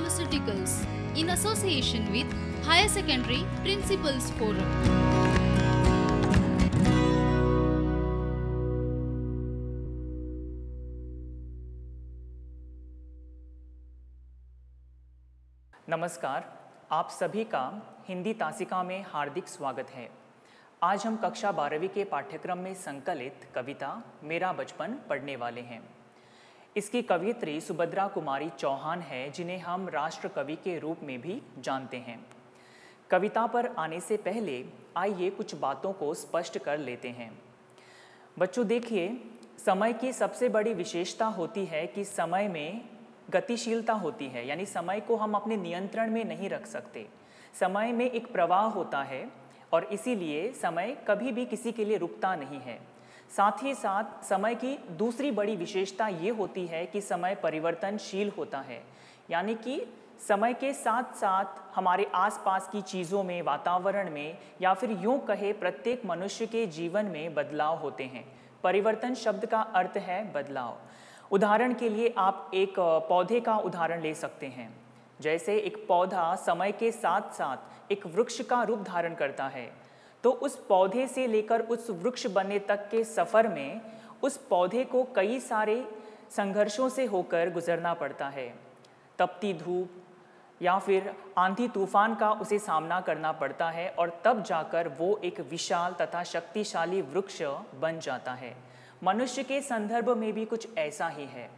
Pharmaceuticals, in association with Higher Secondary Principals Forum. नमस्कार, आप सभी का हिंदी तासिका में हार्दिक स्वागत है आज हम कक्षा बारहवीं के पाठ्यक्रम में संकलित कविता मेरा बचपन पढ़ने वाले हैं इसकी कवियत्री सुभद्रा कुमारी चौहान है, जिन्हें हम राष्ट्र कवि के रूप में भी जानते हैं। कविता पर आने से पहले आइए कुछ बातों को स्पष्ट कर लेते हैं। बच्चों, देखिए, समय की सबसे बड़ी विशेषता होती है कि समय में गतिशीलता होती है, यानी समय को हम अपने नियंत्रण में नहीं रख सकते। समय में एक प्रवाह होता है और इसीलिए समय कभी भी किसी के लिए रुकता नहीं है। साथ ही साथ समय की दूसरी बड़ी विशेषता ये होती है कि समय परिवर्तनशील होता है। यानी कि समय के साथ साथ हमारे आसपास की चीज़ों में, वातावरण में या फिर यूँ कहे प्रत्येक मनुष्य के जीवन में बदलाव होते हैं। परिवर्तन शब्द का अर्थ है बदलाव। उदाहरण के लिए आप एक पौधे का उदाहरण ले सकते हैं। जैसे एक पौधा समय के साथ साथ एक वृक्ष का रूप धारण करता है। तो उस पौधे से लेकर उस वृक्ष बनने तक के सफ़र में उस पौधे को कई सारे संघर्षों से होकर गुजरना पड़ता है। तपती धूप या फिर आंधी तूफ़ान का उसे सामना करना पड़ता है और तब जाकर वो एक विशाल तथा शक्तिशाली वृक्ष बन जाता है। मनुष्य के संदर्भ में भी कुछ ऐसा ही है।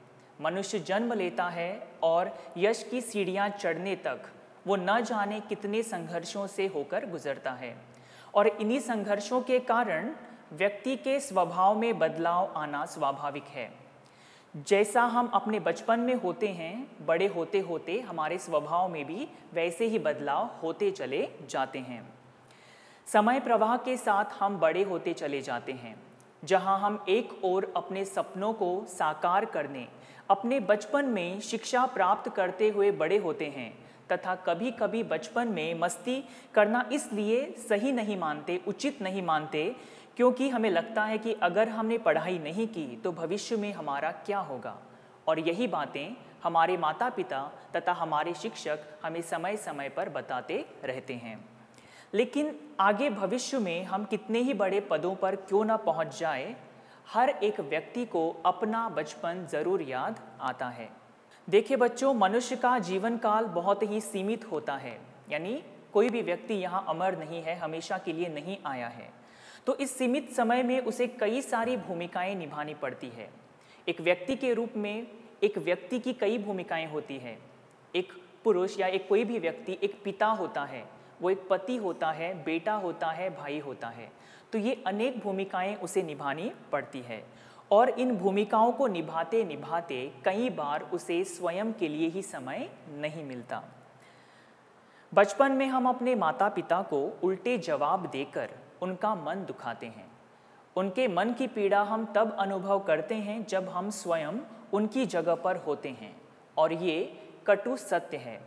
मनुष्य जन्म लेता है और यश की सीढ़ियाँ चढ़ने तक वो न जाने कितने संघर्षों से होकर गुजरता है। और इन्हीं संघर्षों के कारण व्यक्ति के स्वभाव में बदलाव आना स्वाभाविक है। जैसा हम अपने बचपन में होते हैं, बड़े होते होते हमारे स्वभाव में भी वैसे ही बदलाव होते चले जाते हैं। समय प्रवाह के साथ हम बड़े होते चले जाते हैं, जहाँ हम एक ओर अपने सपनों को साकार करने, अपने बचपन में शिक्षा प्राप्त करते हुए बड़े होते हैं तथा कभी कभी बचपन में मस्ती करना इसलिए सही नहीं मानते, उचित नहीं मानते, क्योंकि हमें लगता है कि अगर हमने पढ़ाई नहीं की तो भविष्य में हमारा क्या होगा? और यही बातें हमारे माता पिता तथा हमारे शिक्षक हमें समय समय पर बताते रहते हैं। लेकिन आगे भविष्य में हम कितने ही बड़े पदों पर क्यों ना पहुँच जाए, हर एक व्यक्ति को अपना बचपन ज़रूर याद आता है। देखिए बच्चों, मनुष्य का जीवन काल बहुत ही सीमित होता है। यानी कोई भी व्यक्ति यहाँ अमर नहीं है, हमेशा के लिए नहीं आया है। तो इस सीमित समय में उसे कई सारी भूमिकाएँ निभानी पड़ती है। एक व्यक्ति के रूप में एक व्यक्ति की कई भूमिकाएँ होती है। एक पुरुष या एक कोई भी व्यक्ति एक पिता होता है, वो एक पति होता है, बेटा होता है, भाई होता है। तो ये अनेक भूमिकाएँ उसे निभानी पड़ती है। और इन भूमिकाओं को निभाते निभाते कई बार उसे स्वयं के लिए ही समय नहीं मिलता। बचपन में हम अपने माता पिता को उल्टे जवाब देकर उनका मन दुखाते हैं। उनके मन की पीड़ा हम तब अनुभव करते हैं जब हम स्वयं उनकी जगह पर होते हैं, और ये कटु सत्य है।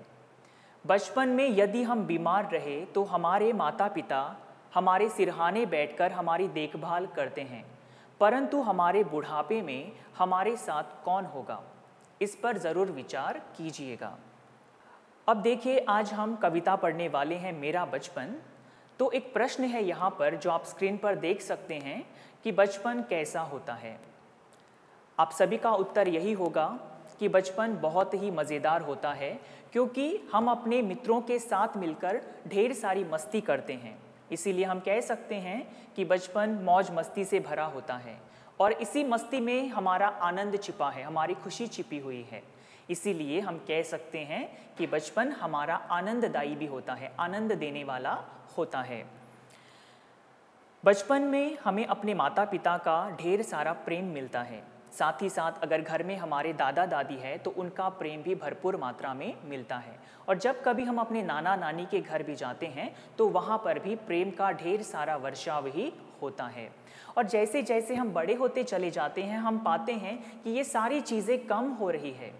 बचपन में यदि हम बीमार रहे तो हमारे माता पिता हमारे सिरहाने बैठकर हमारी देखभाल करते हैं। परंतु हमारे बुढ़ापे में हमारे साथ कौन होगा? इस पर ज़रूर विचार कीजिएगा। अब देखिए, आज हम कविता पढ़ने वाले हैं मेरा बचपन। तो एक प्रश्न है यहाँ पर जो आप स्क्रीन पर देख सकते हैं कि बचपन कैसा होता है। आप सभी का उत्तर यही होगा कि बचपन बहुत ही मज़ेदार होता है, क्योंकि हम अपने मित्रों के साथ मिलकर ढेर सारी मस्ती करते हैं। इसीलिए हम कह सकते हैं कि बचपन मौज मस्ती से भरा होता है और इसी मस्ती में हमारा आनंद छिपा है, हमारी खुशी छिपी हुई है। इसीलिए हम कह सकते हैं कि बचपन हमारा आनंददायी भी होता है, आनंद देने वाला होता है। बचपन में हमें अपने माता पिता का ढेर सारा प्रेम मिलता है। साथ ही साथ अगर घर में हमारे दादा दादी है तो उनका प्रेम भी भरपूर मात्रा में मिलता है। और जब कभी हम अपने नाना नानी के घर भी जाते हैं तो वहाँ पर भी प्रेम का ढेर सारा वर्षाव ही होता है। और जैसे जैसे हम बड़े होते चले जाते हैं, हम पाते हैं कि ये सारी चीज़ें कम हो रही है।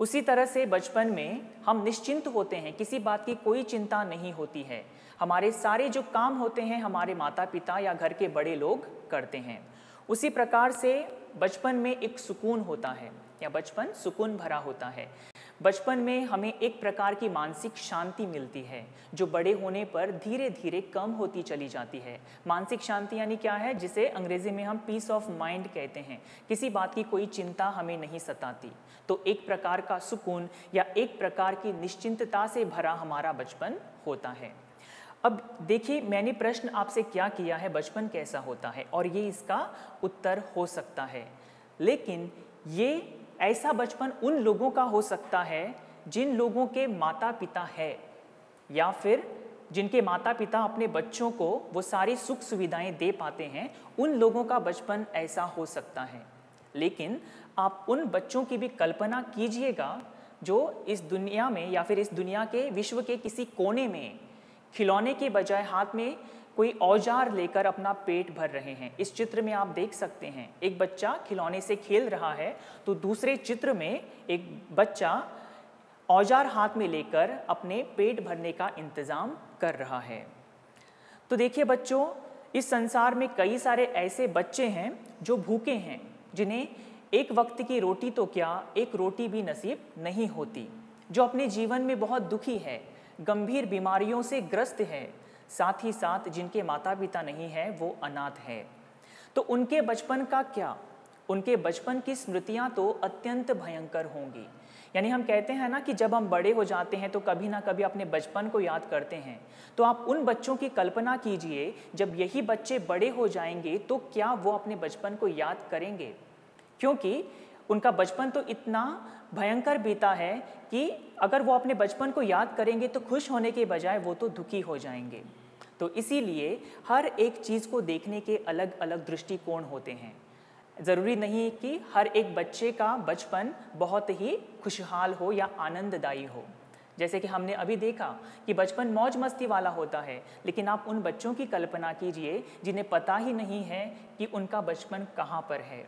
उसी तरह से बचपन में हम निश्चिंत होते हैं, किसी बात की कोई चिंता नहीं होती है। हमारे सारे जो काम होते हैं, हमारे माता पिता या घर के बड़े लोग करते हैं। उसी प्रकार से बचपन में एक सुकून होता है, या बचपन सुकून भरा होता है। बचपन में हमें एक प्रकार की मानसिक शांति मिलती है, जो बड़े होने पर धीरे धीरे कम होती चली जाती है। मानसिक शांति यानी क्या है, जिसे अंग्रेज़ी में हम पीस ऑफ़ माइंड कहते हैं। किसी बात की कोई चिंता हमें नहीं सताती। तो एक प्रकार का सुकून या एक प्रकार की निश्चिंतता से भरा हमारा बचपन होता है। अब देखिए, मैंने प्रश्न आपसे क्या किया है? बचपन कैसा होता है? और ये इसका उत्तर हो सकता है। लेकिन ये ऐसा बचपन उन लोगों का हो सकता है, जिन लोगों के माता पिता है, या फिर जिनके माता पिता अपने बच्चों को वो सारी सुख सुविधाएँ दे पाते हैं, उन लोगों का बचपन ऐसा हो सकता है। लेकिन आप उन बच्चों की भी कल्पना कीजिएगा, जो इस दुनिया में या फिर इस दुनिया के, विश्व के किसी कोने में खिलौने के बजाय हाथ में कोई औज़ार लेकर अपना पेट भर रहे हैं। इस चित्र में आप देख सकते हैं, एक बच्चा खिलौने से खेल रहा है तो दूसरे चित्र में एक बच्चा औज़ार हाथ में लेकर अपने पेट भरने का इंतज़ाम कर रहा है। तो देखिए बच्चों, इस संसार में कई सारे ऐसे बच्चे हैं जो भूखे हैं, जिन्हें एक वक्त की रोटी तो क्या एक रोटी भी नसीब नहीं होती, जो अपने जीवन में बहुत दुखी है। गंभीर बीमारियों से ग्रस्त है। साथ ही साथ जिनके माता पिता नहीं है, वो अनाथ है। तो उनके बचपन का क्या? उनके बचपन की स्मृतियाँ तो अत्यंत भयंकर होंगी। यानी हम कहते हैं ना कि जब हम बड़े हो जाते हैं तो कभी ना कभी अपने बचपन को याद करते हैं। तो आप उन बच्चों की कल्पना कीजिए, जब यही बच्चे बड़े हो जाएँगे तो क्या वो अपने बचपन को याद करेंगे? क्योंकि उनका बचपन तो इतना भयंकर बीता है कि अगर वो अपने बचपन को याद करेंगे तो खुश होने के बजाय वो तो दुखी हो जाएँगे। तो इसीलिए हर एक चीज़ को देखने के अलग अलग दृष्टिकोण होते हैं। ज़रूरी नहीं कि हर एक बच्चे का बचपन बहुत ही खुशहाल हो या आनंददायी हो। जैसे कि हमने अभी देखा कि बचपन मौज मस्ती वाला होता है, लेकिन आप उन बच्चों की कल्पना कीजिए जिन्हें पता ही नहीं है कि उनका बचपन कहाँ पर है।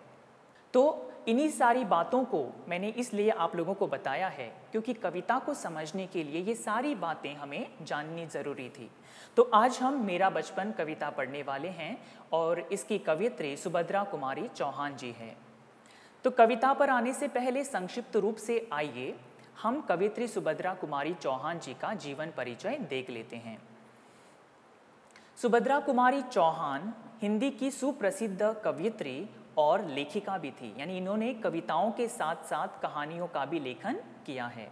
तो इन्हीं सारी बातों को मैंने इसलिए आप लोगों को बताया है क्योंकि कविता को समझने के लिए ये सारी बातें हमें जाननी ज़रूरी थी। तो आज हम मेरा बचपन कविता पढ़ने वाले हैं और इसकी कवियत्री सुभद्रा कुमारी चौहान जी हैं। तो कविता पर आने से पहले संक्षिप्त रूप से आइए, हम कवित्री सुभद्रा कुमारी चौहान जी का जीवन परिचय देख लेते हैं। सुभद्रा कुमारी चौहान, हिंदी की सुप्रसिद्ध कवियत्री और लेखिका भी थी। यानी इन्होंने कविताओं के साथ साथ कहानियों का भी लेखन किया है।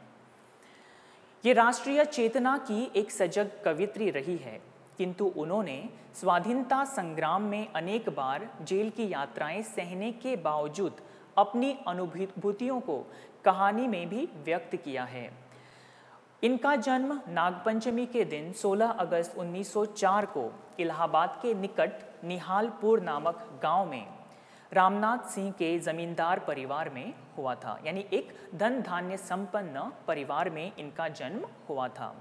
ये राष्ट्रीय चेतना की एक सजग कवित्री रही है। किंतु उन्होंने स्वाधीनता संग्राम में अनेक बार जेल की यात्राएँ सहने के बावजूद अपनी अनुभूतियों को कहानी में भी व्यक्त किया है। इनका जन्म नागपंचमी के दिन 16 अगस्त 1904 को इलाहाबाद के निकट निहालपुर नामक गाँव में रामनाथ सिंह के जमींदार परिवार में हुआ था, यानी एक धन धान्य संपन्न परिवार में इनका जन्म हुआ था।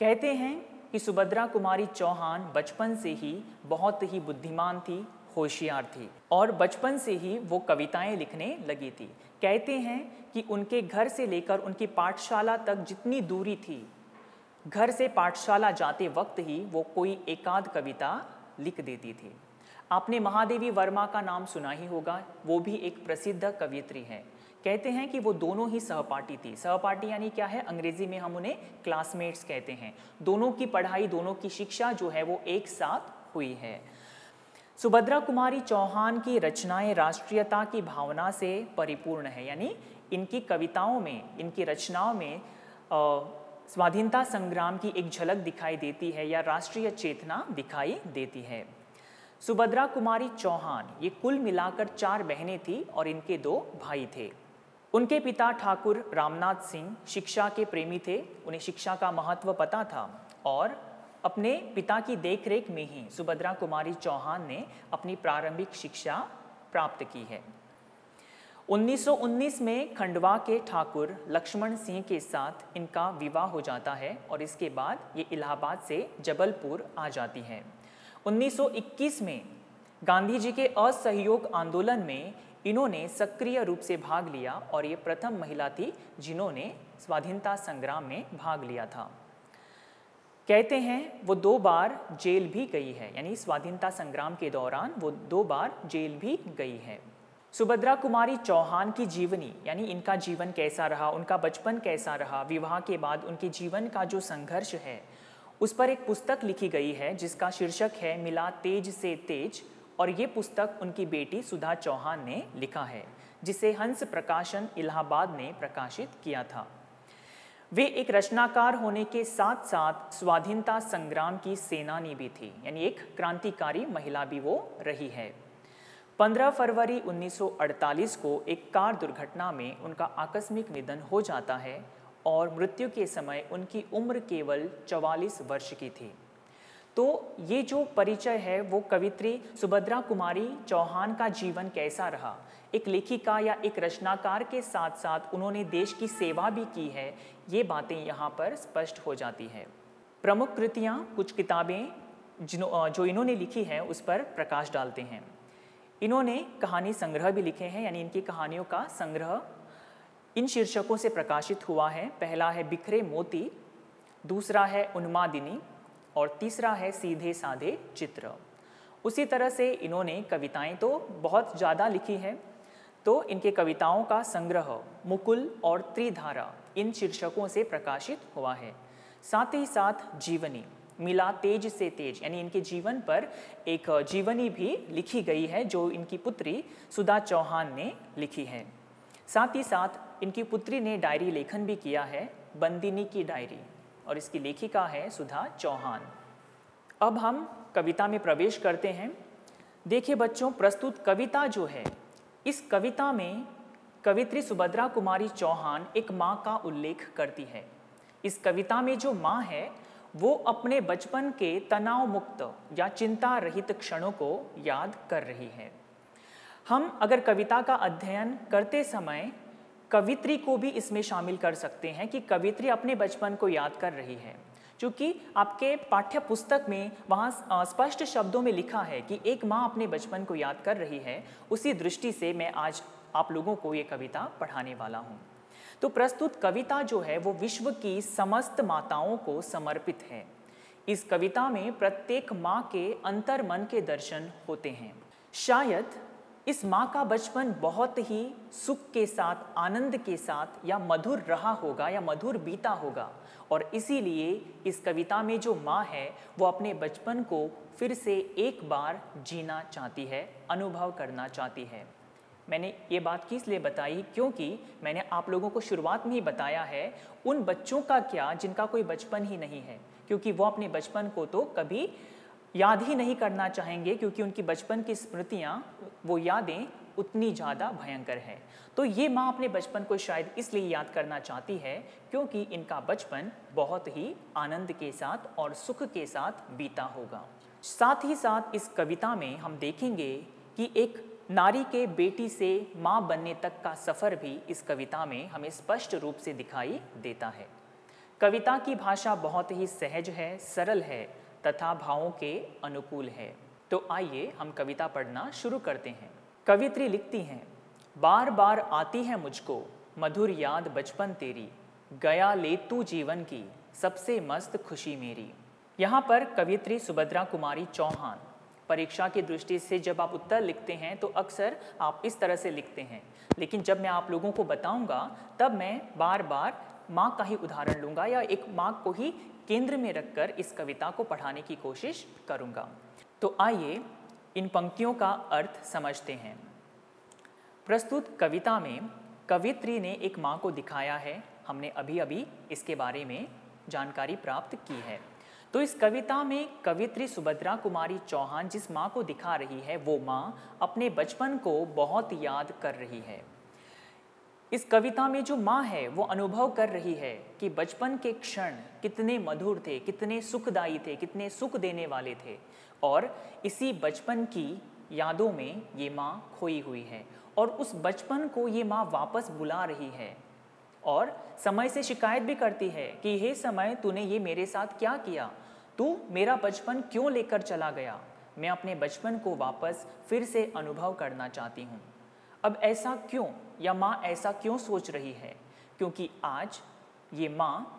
कहते हैं कि सुभद्रा कुमारी चौहान बचपन से ही बहुत ही बुद्धिमान थी, होशियार थी और बचपन से ही वो कविताएँ लिखने लगी थी। कहते हैं कि उनके घर से लेकर उनकी पाठशाला तक जितनी दूरी थी, घर से पाठशाला जाते वक्त ही वो कोई एकाध कविता लिख देती थी। आपने महादेवी वर्मा का नाम सुना ही होगा, वो भी एक प्रसिद्ध कवियत्री है। कहते हैं कि वो दोनों ही सहपाठी थी। सहपाठी यानी क्या है? अंग्रेज़ी में हम उन्हें क्लासमेट्स कहते हैं। दोनों की पढ़ाई, दोनों की शिक्षा जो है वो एक साथ हुई है। सुभद्रा कुमारी चौहान की रचनाएँ राष्ट्रीयता की भावना से परिपूर्ण है। यानी इनकी कविताओं में, इनकी रचनाओं में स्वाधीनता संग्राम की एक झलक दिखाई देती है या राष्ट्रीय चेतना दिखाई देती है। सुभद्रा कुमारी चौहान, ये कुल मिलाकर चार बहनें थी और इनके दो भाई थे। उनके पिता ठाकुर रामनाथ सिंह शिक्षा के प्रेमी थे, उन्हें शिक्षा का महत्व पता था और अपने पिता की देखरेख में ही सुभद्रा कुमारी चौहान ने अपनी प्रारंभिक शिक्षा प्राप्त की है। 1919 में खंडवा के ठाकुर लक्ष्मण सिंह के साथ इनका विवाह हो जाता है और इसके बाद ये इलाहाबाद से जबलपुर आ जाती हैं। 1921 में गांधी जी के असहयोग आंदोलन में इन्होंने सक्रिय रूप से भाग लिया और ये प्रथम महिला थी जिन्होंने स्वाधीनता संग्राम में भाग लिया था। कहते हैं, वो दो बार जेल भी गई है, यानी स्वाधीनता संग्राम के दौरान वो दो बार जेल भी गई है। सुभद्रा कुमारी चौहान की जीवनी, यानी इनका जीवन कैसा रहा, उनका बचपन कैसा रहा, विवाह के बाद उनके जीवन का जो संघर्ष है उस पर एक पुस्तक लिखी गई है, जिसका शीर्षक है, मिला तेज से तेज और ये पुस्तक उनकी बेटी सुधा चौहान ने लिखा है, जिसे हंस प्रकाशन इलाहाबाद ने प्रकाशित किया था। वे एक रचनाकार होने के साथ साथ स्वाधीनता संग्राम की सेनानी भी थी, यानी एक क्रांतिकारी महिला भी वो रही है। 15 फरवरी 1948 को एक कार दुर्घटना में उनका आकस्मिक निधन हो जाता है और मृत्यु के समय उनकी उम्र केवल 44 वर्ष की थी। तो ये जो परिचय है, वो कवित्री सुभद्रा कुमारी चौहान का जीवन कैसा रहा? एक लेखिका या एक रचनाकार के साथ साथ उन्होंने देश की सेवा भी की है, ये बातें यहाँ पर स्पष्ट हो जाती है। प्रमुख कृतियाँ, कुछ किताबें जिनो जो इन्होंने लिखी हैं, उस पर प्रकाश डालते हैं। इन्होंने कहानी संग्रह भी लिखे हैं, यानी इनकी कहानियों का संग्रह इन शीर्षकों से प्रकाशित हुआ है, पहला है बिखरे मोती, दूसरा है उन्मादिनी और तीसरा है सीधे साधे चित्र। उसी तरह से इन्होंने कविताएँ तो बहुत ज़्यादा लिखी हैं तो इनके कविताओं का संग्रह मुकुल और त्रिधारा इन शीर्षकों से प्रकाशित हुआ है। साथ ही साथ जीवनी, मिला तेज से तेज, यानी इनके जीवन पर एक जीवनी भी लिखी गई है, जो इनकी पुत्री सुधा चौहान ने लिखी है। साथ ही साथ इनकी पुत्री ने डायरी लेखन भी किया है, बंदिनी की डायरी, और इसकी लेखिका है सुधा चौहान। अब हम कविता में प्रवेश करते हैं। देखिए बच्चों, प्रस्तुत कविता जो है, इस कविता में कवित्री सुभद्रा कुमारी चौहान एक माँ का उल्लेख करती है। इस कविता में जो माँ है, वो अपने बचपन के तनाव मुक्त या चिंता रहित क्षणों को याद कर रही है। हम अगर कविता का अध्ययन करते समय कवित्री को भी इसमें शामिल कर सकते हैं कि कवित्री अपने बचपन को याद कर रही है। क्योंकि आपके पाठ्य पुस्तक में वहाँ स्पष्ट शब्दों में लिखा है कि एक माँ अपने बचपन को याद कर रही है, उसी दृष्टि से मैं आज आप लोगों को ये कविता पढ़ाने वाला हूँ। तो प्रस्तुत कविता जो है, वो विश्व की समस्त माताओं को समर्पित है। इस कविता में प्रत्येक माँ के अंतर मन के दर्शन होते हैं। शायद इस माँ का बचपन बहुत ही सुख के साथ, आनंद के साथ या मधुर रहा होगा या मधुर बीता होगा। और इसीलिए इस कविता में जो माँ है, वो अपने बचपन को फिर से एक बार जीना चाहती है, अनुभव करना चाहती है। मैंने ये बात किस लिए बताई? क्योंकि मैंने आप लोगों को शुरुआत में ही बताया है, उन बच्चों का क्या, जिनका कोई बचपन ही नहीं है। क्योंकि वो अपने बचपन को तो कभी याद ही नहीं करना चाहेंगे क्योंकि उनकी बचपन की स्मृतियाँ, वो यादें उतनी ज़्यादा भयंकर है। तो ये माँ अपने बचपन को शायद इसलिए याद करना चाहती है क्योंकि इनका बचपन बहुत ही आनंद के साथ और सुख के साथ बीता होगा। साथ ही साथ इस कविता में हम देखेंगे कि एक नारी के बेटी से माँ बनने तक का सफ़र भी इस कविता में हमें स्पष्ट रूप से दिखाई देता है। कविता की भाषा बहुत ही सहज है, सरल है तथा भावों के अनुकूल है। तो आइए हम कविता पढ़ना शुरू करते हैं। कवित्री लिखती हैं, बार बार आती है मुझको मधुर याद बचपन तेरी, गया ले तू जीवन की सबसे मस्त खुशी मेरी। यहाँ पर कवित्री सुभद्रा कुमारी चौहान, परीक्षा की दृष्टि से जब आप उत्तर लिखते हैं तो अक्सर आप इस तरह से लिखते हैं। लेकिन जब मैं आप लोगों को बताऊँगा, तब मैं बार बार माँ का ही उदाहरण लूँगा या एक माँ को ही केंद्र में रखकर इस कविता को पढ़ाने की कोशिश करूँगा। तो आइए इन पंक्तियों का अर्थ समझते हैं। प्रस्तुत कविता में कवित्री ने एक माँ को दिखाया है। हमने अभी अभी इसके बारे में जानकारी प्राप्त की है। तो इस कविता में कवित्री सुभद्रा कुमारी चौहान जिस माँ को दिखा रही है, वो माँ अपने बचपन को बहुत याद कर रही है। इस कविता में जो माँ है, वो अनुभव कर रही है कि बचपन के क्षण कितने मधुर थे, कितने सुखदायी थे, कितने सुख देने वाले थे। और इसी बचपन की यादों में ये माँ खोई हुई है और उस बचपन को ये माँ वापस बुला रही है। और समय से शिकायत भी करती है कि, हे समय, तूने ये मेरे साथ क्या किया? तू मेरा बचपन क्यों लेकर चला गया? मैं अपने बचपन को वापस फिर से अनुभव करना चाहती हूँ। अब ऐसा क्यों? या माँ ऐसा क्यों सोच रही है? क्योंकि आज ये माँ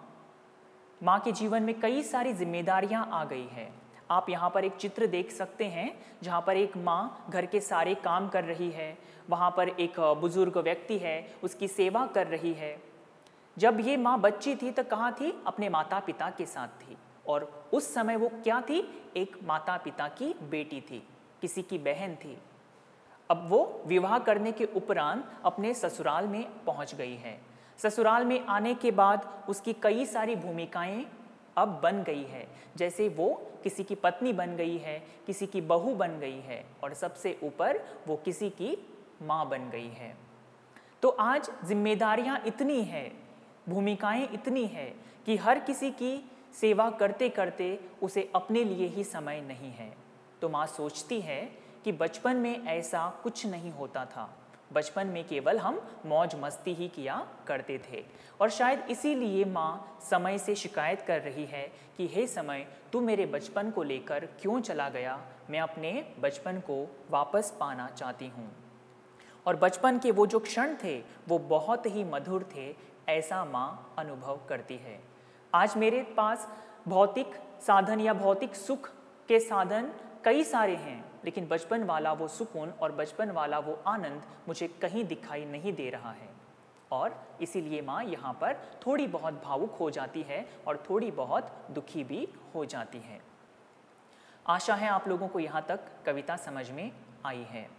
माँ के जीवन में कई सारी जिम्मेदारियाँ आ गई है। आप यहाँ पर एक चित्र देख सकते हैं, जहाँ पर एक माँ घर के सारे काम कर रही है। वहाँ पर एक बुज़ुर्ग व्यक्ति है, उसकी सेवा कर रही है। जब ये माँ बच्ची थी तो कहाँ थी? अपने माता पिता के साथ थी। और उस समय वो क्या थी? एक माता पिता की बेटी थी, किसी की बहन थी। अब वो विवाह करने के उपरांत अपने ससुराल में पहुँच गई है। ससुराल में आने के बाद उसकी कई सारी भूमिकाएँ अब बन गई है। जैसे वो किसी की पत्नी बन गई है, किसी की बहू बन गई है और सबसे ऊपर वो किसी की माँ बन गई है। तो आज जिम्मेदारियाँ इतनी है, भूमिकाएँ इतनी है कि हर किसी की सेवा करते करते उसे अपने लिए ही समय नहीं है। तो माँ सोचती है कि बचपन में ऐसा कुछ नहीं होता था। बचपन में केवल हम मौज मस्ती ही किया करते थे। और शायद इसीलिए माँ समय से शिकायत कर रही है कि, हे समय, तू मेरे बचपन को लेकर क्यों चला गया? मैं अपने बचपन को वापस पाना चाहती हूँ। और बचपन के वो जो क्षण थे, वो बहुत ही मधुर थे, ऐसा माँ अनुभव करती है। आज मेरे पास भौतिक साधन या भौतिक सुख के साधन कई सारे हैं। लेकिन बचपन वाला वो सुकून और बचपन वाला वो आनंद मुझे कहीं दिखाई नहीं दे रहा है। और इसीलिए माँ यहाँ पर थोड़ी बहुत भावुक हो जाती है और थोड़ी बहुत दुखी भी हो जाती है। आशा है आप लोगों को यहाँ तक कविता समझ में आई है।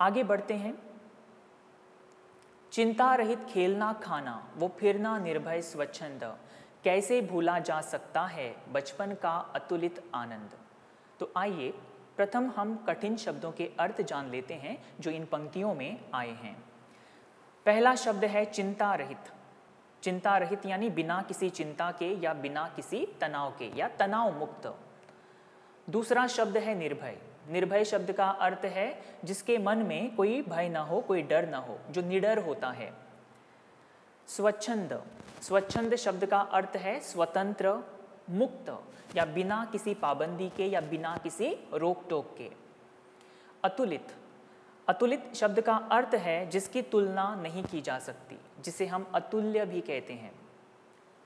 आगे बढ़ते हैं। चिंता रहित खेलना खाना, वो फिरना निर्भय स्वच्छंद। कैसे भूला जा सकता है बचपन का अतुलित आनंद? तो आइए प्रथम हम कठिन शब्दों के अर्थ जान लेते हैं, जो इन पंक्तियों में आए हैं। पहला शब्द है चिंता रहित चिंता रहित यानी बिना किसी चिंता के या बिना किसी तनाव के या तनाव मुक्त दूसरा शब्द है निर्भय। निर्भय शब्द का अर्थ है जिसके मन में कोई भय ना हो, कोई डर ना हो, जो निडर होता है। स्वच्छंद। स्वच्छंद शब्द का अर्थ है स्वतंत्र मुक्त या बिना किसी पाबंदी के या बिना किसी रोक टोक के। अतुलित। अतुलित शब्द का अर्थ है जिसकी तुलना नहीं की जा सकती, जिसे हम अतुल्य भी कहते हैं।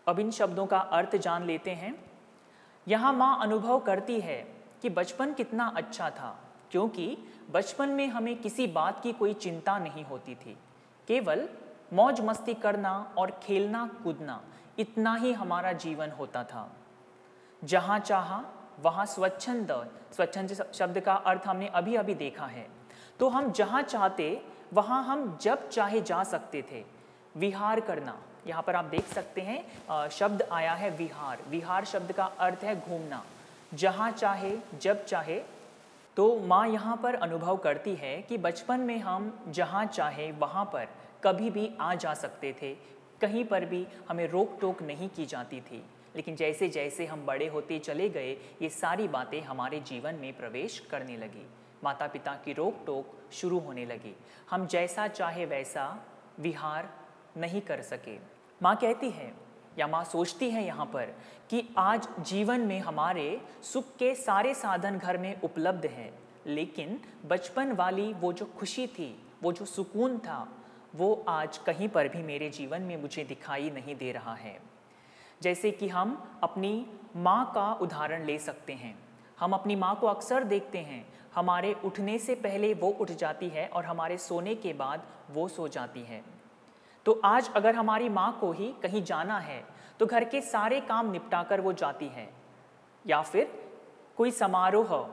अब इन शब्दों का अर्थ जान लेते हैं। यहाँ माँ अनुभव करती है कि बचपन कितना अच्छा था, क्योंकि बचपन में हमें किसी बात की कोई चिंता नहीं होती थी। केवल मौज मस्ती करना और खेलना कूदना इतना ही हमारा जीवन होता था। जहाँ चाहा, वहाँ स्वच्छंद स्वच्छंद शब्द का अर्थ हमने अभी अभी देखा है। तो हम जहाँ चाहते, वहाँ हम जब चाहे जा सकते थे। विहार करना, यहाँ पर आप देख सकते हैं शब्द आया है विहार। विहार शब्द का अर्थ है घूमना। जहाँ चाहे, जब चाहे तो माँ यहाँ पर अनुभव करती है कि बचपन में हम जहाँ चाहे, वहाँ पर कभी भी आ जा सकते थे। कहीं पर भी हमें रोक टोक नहीं की जाती थी। लेकिन जैसे जैसे हम बड़े होते चले गए, ये सारी बातें हमारे जीवन में प्रवेश करने लगी। माता पिता की रोक टोक शुरू होने लगी। हम जैसा चाहे वैसा विहार नहीं कर सके। माँ कहती है, या माँ सोचती है यहाँ पर, कि आज जीवन में हमारे सुख के सारे साधन घर में उपलब्ध हैं, लेकिन बचपन वाली वो जो खुशी थी, वो जो सुकून था, वो आज कहीं पर भी मेरे जीवन में मुझे दिखाई नहीं दे रहा है। जैसे कि हम अपनी माँ का उदाहरण ले सकते हैं। हम अपनी माँ को अक्सर देखते हैं। हमारे उठने से पहले वो उठ जाती है और हमारे सोने के बाद वो सो जाती है। तो आज अगर हमारी माँ को ही कहीं जाना है तो घर के सारे काम निपटा कर वो जाती है। या फिर कोई समारोह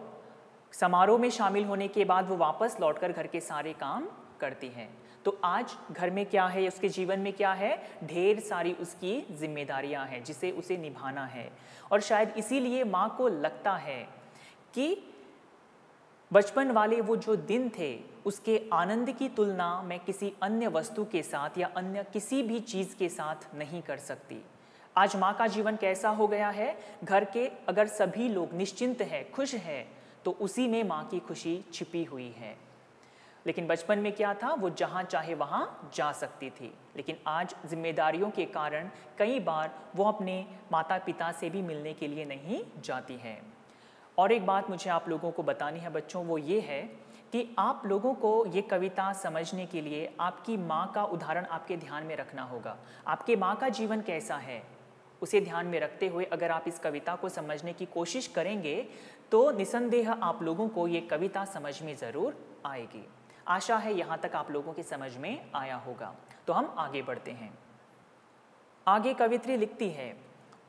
समारोह में शामिल होने के बाद वो वापस लौटकर घर के सारे काम करती हैं। तो आज घर में क्या है, उसके जीवन में क्या है? ढेर सारी उसकी जिम्मेदारियाँ हैं, जिसे उसे निभाना है। और शायद इसीलिए माँ को लगता है कि बचपन वाले वो जो दिन थे, उसके आनंद की तुलना मैं किसी अन्य वस्तु के साथ या अन्य किसी भी चीज़ के साथ नहीं कर सकती। आज माँ का जीवन कैसा हो गया है? घर के अगर सभी लोग निश्चिंत है, खुश है तो उसी में माँ की खुशी छिपी हुई है। लेकिन बचपन में क्या था? वो जहाँ चाहे वहाँ जा सकती थी। लेकिन आज जिम्मेदारियों के कारण कई बार वो अपने माता पिता से भी मिलने के लिए नहीं जाती है। और एक बात मुझे आप लोगों को बतानी है बच्चों, वो ये है कि आप लोगों को ये कविता समझने के लिए आपकी माँ का उदाहरण आपके ध्यान में रखना होगा। आपके माँ का जीवन कैसा है? उसे ध्यान में रखते हुए अगर आप इस कविता को समझने की कोशिश करेंगे तो निसंदेह आप लोगों को ये कविता समझ में ज़रूर आएगी। आशा है यहाँ तक आप लोगों की समझ में आया होगा। तो हम आगे बढ़ते हैं। आगे कवित्री लिखती है,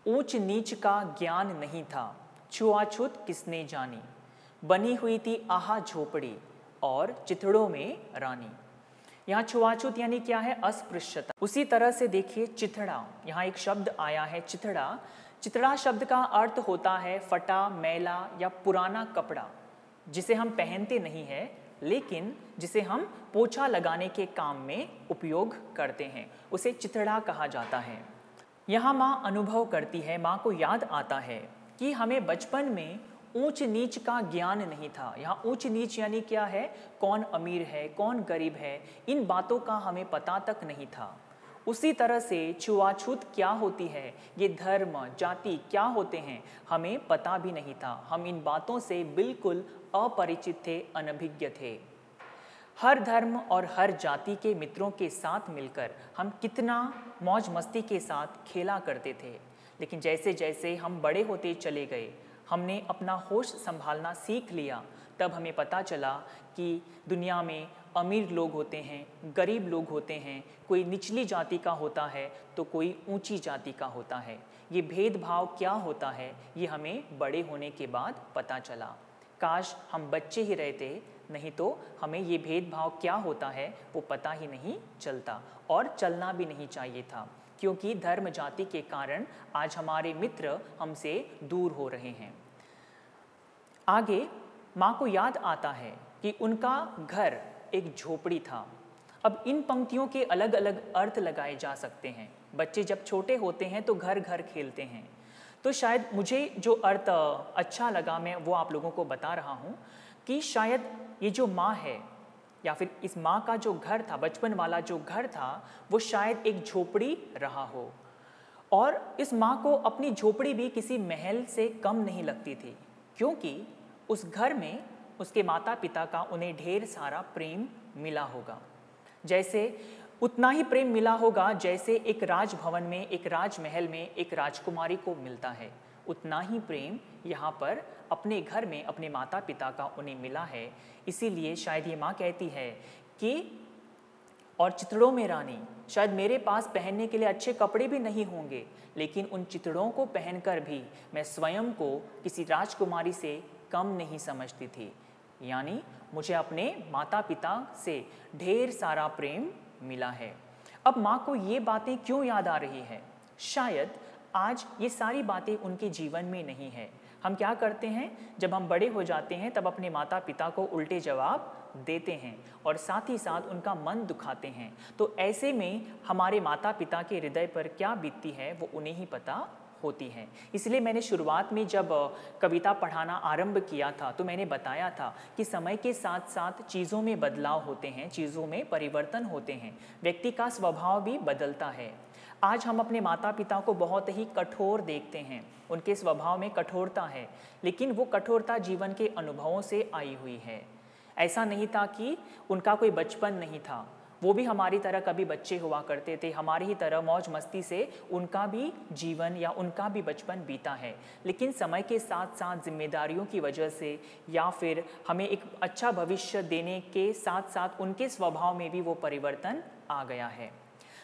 ऊंच नीच का ज्ञान नहीं था, छुआछूत किसने जानी? बनी हुई थी आहा झोपड़ी और चिथड़ों में रानी। यहाँ छुआछूत यानी क्या है? अस्पृश्यता। उसी तरह से देखिए चिथड़ा। यहाँ एक शब्द आया है, चिथड़ा। चिथड़ा शब्द का अर्थ होता है फटा, मैला या पुराना कपड़ा, जिसे हम पहनते नहीं है लेकिन जिसे हम पोछा लगाने के काम में उपयोग करते हैं, उसे चितड़ा कहा जाता है। यहाँ माँ अनुभव करती है, माँ को याद आता है कि हमें बचपन में ऊंच नीच का ज्ञान नहीं था। यहाँ ऊंच नीच यानी क्या है? कौन अमीर है, कौन गरीब है? इन बातों का हमें पता तक नहीं था। उसी तरह से छुआछूत क्या होती है? ये धर्म, जाति क्या होते हैं? हमें पता भी नहीं था। हम इन बातों से बिल्कुल अपरिचित थे, अनभिज्ञ थे। हर धर्म और हर जाति के मित्रों के साथ मिलकर हम कितना मौज मस्ती के साथ खेला करते थे। लेकिन जैसे जैसे हम बड़े होते चले गए, हमने अपना होश संभालना सीख लिया, तब हमें पता चला कि दुनिया में अमीर लोग होते हैं, गरीब लोग होते हैं, कोई निचली जाति का होता है तो कोई ऊँची जाति का होता है। ये भेदभाव क्या होता है, ये हमें बड़े होने के बाद पता चला। काश हम बच्चे ही रहते, नहीं तो हमें ये भेदभाव क्या होता है, वो पता ही नहीं चलता और चलना भी नहीं चाहिए था, क्योंकि धर्म जाति के कारण आज हमारे मित्र हमसे दूर हो रहे हैं। आगे, माँ को याद आता है कि उनका घर एक झोपड़ी था। अब इन पंक्तियों के अलग अलग अर्थ लगाए जा सकते हैं। बच्चे जब छोटे होते हैं तो घर घर खेलते हैं। तो शायद मुझे जो अर्थ अच्छा लगा मैं वो आप लोगों को बता रहा हूँ कि शायद ये जो माँ है या फिर इस माँ का जो घर था, बचपन वाला जो घर था, वो शायद एक झोपड़ी रहा हो। और इस माँ को अपनी झोपड़ी भी किसी महल से कम नहीं लगती थी, क्योंकि उस घर में उसके माता पिता का उन्हें ढेर सारा प्रेम मिला होगा। जैसे, उतना ही प्रेम मिला होगा जैसे एक राजभवन में, एक राजमहल में एक राजकुमारी को मिलता है। उतना ही प्रेम यहाँ पर अपने घर में अपने माता पिता का उन्हें मिला है। इसीलिए शायद ये माँ कहती है कि, और चितड़ों में रानी, शायद मेरे पास पहनने के लिए अच्छे कपड़े भी नहीं होंगे, लेकिन उन चितड़ों को पहनकर भी मैं स्वयं को किसी राजकुमारी से कम नहीं समझती थी। यानी मुझे अपने माता पिता से ढेर सारा प्रेम मिला है। अब माँ को ये बातें क्यों याद आ रही है? शायद आज ये सारी बातें उनके जीवन में नहीं है। हम क्या करते हैं? जब हम बड़े हो जाते हैं, तब अपने माता पिता को उल्टे जवाब देते हैं और साथ ही साथ उनका मन दुखाते हैं। तो ऐसे में हमारे माता पिता के हृदय पर क्या बीतती है, वो उन्हें ही पता होती है। इसलिए मैंने शुरुआत में जब कविता पढ़ाना आरंभ किया था तो मैंने बताया था कि समय के साथ साथ चीज़ों में बदलाव होते हैं, चीज़ों में परिवर्तन होते हैं, व्यक्ति का स्वभाव भी बदलता है। आज हम अपने माता पिता को बहुत ही कठोर देखते हैं, उनके स्वभाव में कठोरता है, लेकिन वो कठोरता जीवन के अनुभवों से आई हुई है। ऐसा नहीं था कि उनका कोई बचपन नहीं था। वो भी हमारी तरह कभी बच्चे हुआ करते थे। हमारी ही तरह मौज मस्ती से उनका भी जीवन या उनका भी बचपन बीता है। लेकिन समय के साथ साथ जिम्मेदारियों की वजह से या फिर हमें एक अच्छा भविष्य देने के साथ साथ उनके स्वभाव में भी वो परिवर्तन आ गया है।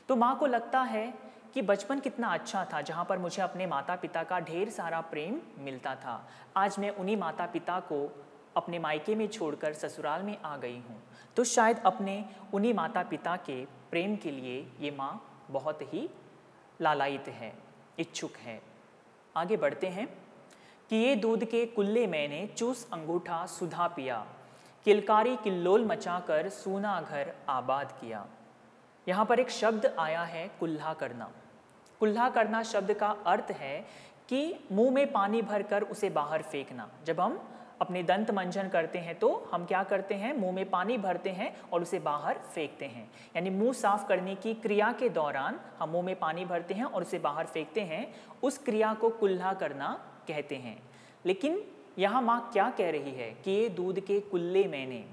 तो माँ को लगता है कि बचपन कितना अच्छा था, जहाँ पर मुझे अपने माता पिता का ढेर सारा प्रेम मिलता था। आज मैं उन्हीं माता पिता को अपने मायके में छोड़कर ससुराल में आ गई हूँ। तो शायद अपने उन्हीं माता पिता के प्रेम के लिए ये माँ बहुत ही लालायित है, इच्छुक है। आगे बढ़ते हैं कि ये दूध के कुल्ले मैंने चूस अंगूठा सुधा पिया, किलकारी किल्लोल मचाकर सूना घर आबाद किया। यहाँ पर एक शब्द आया है कुल्हा करना। कुल्हा करना शब्द का अर्थ है कि मुँह में पानी भरकर उसे बाहर फेंकना। जब हम अपने दंत मंजन करते हैं तो हम क्या करते हैं? मुँह में पानी भरते हैं और उसे बाहर फेंकते हैं। यानी मुँह साफ़ करने की क्रिया के दौरान हम मुँह में पानी भरते हैं और उसे बाहर फेंकते हैं। उस क्रिया को कुल्हा करना कहते हैं। लेकिन यहाँ माँ क्या कह रही है कि ये दूध के कुल्ले मैंने।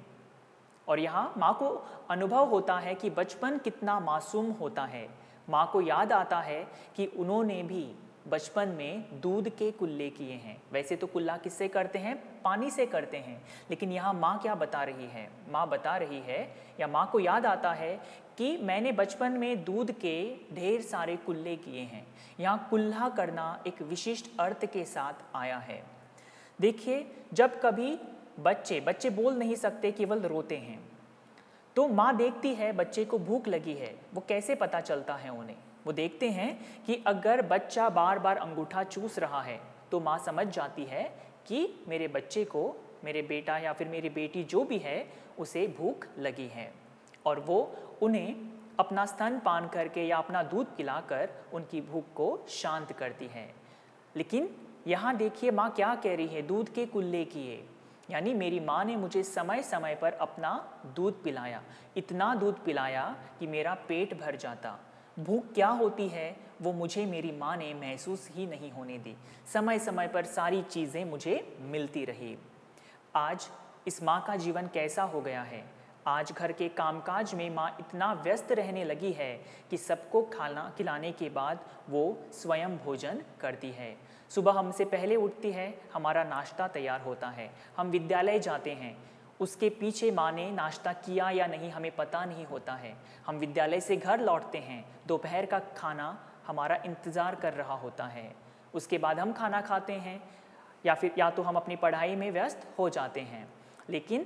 और यहाँ माँ को अनुभव होता है कि बचपन कितना मासूम होता है। माँ को याद आता है कि उन्होंने भी बचपन में दूध के कुल्ले किए हैं। वैसे तो कुल्ला किससे करते हैं? पानी से करते हैं। लेकिन यहाँ माँ क्या बता रही है? माँ बता रही है या माँ को याद आता है कि मैंने बचपन में दूध के ढेर सारे कुल्ले किए हैं। यहाँ कुल्ला करना एक विशिष्ट अर्थ के साथ आया है। देखिए, जब कभी बच्चे बच्चे बोल नहीं सकते, केवल रोते हैं। तो माँ देखती है बच्चे को भूख लगी है। वो कैसे पता चलता है उन्हें? वो देखते हैं कि अगर बच्चा बार बार अंगूठा चूस रहा है तो माँ समझ जाती है कि मेरे बच्चे को, मेरे बेटा या फिर मेरी बेटी जो भी है, उसे भूख लगी है। और वो उन्हें अपना स्तन पान करके या अपना दूध पिलाकर उनकी भूख को शांत करती है। लेकिन यहाँ देखिए माँ क्या कह रही है, दूध के कुल्ले किए। यानी मेरी माँ ने मुझे समय समय पर अपना दूध पिलाया, इतना दूध पिलाया कि मेरा पेट भर जाता। भूख क्या होती है, वो मुझे मेरी माँ ने महसूस ही नहीं होने दी। समय समय पर सारी चीज़ें मुझे मिलती रही। आज इस माँ का जीवन कैसा हो गया है? आज घर के कामकाज में माँ इतना व्यस्त रहने लगी है कि सबको खाना खिलाने के बाद वो स्वयं भोजन करती है। सुबह हमसे पहले उठती है, हमारा नाश्ता तैयार होता है। हम विद्यालय जाते हैं उसके पीछे माँ ने नाश्ता किया या नहीं, हमें पता नहीं होता है। हम विद्यालय से घर लौटते हैं। दोपहर का खाना हमारा इंतज़ार कर रहा होता है। उसके बाद हम खाना खाते हैं, या फिर, या तो हम अपनी पढ़ाई में व्यस्त हो जाते हैं। लेकिन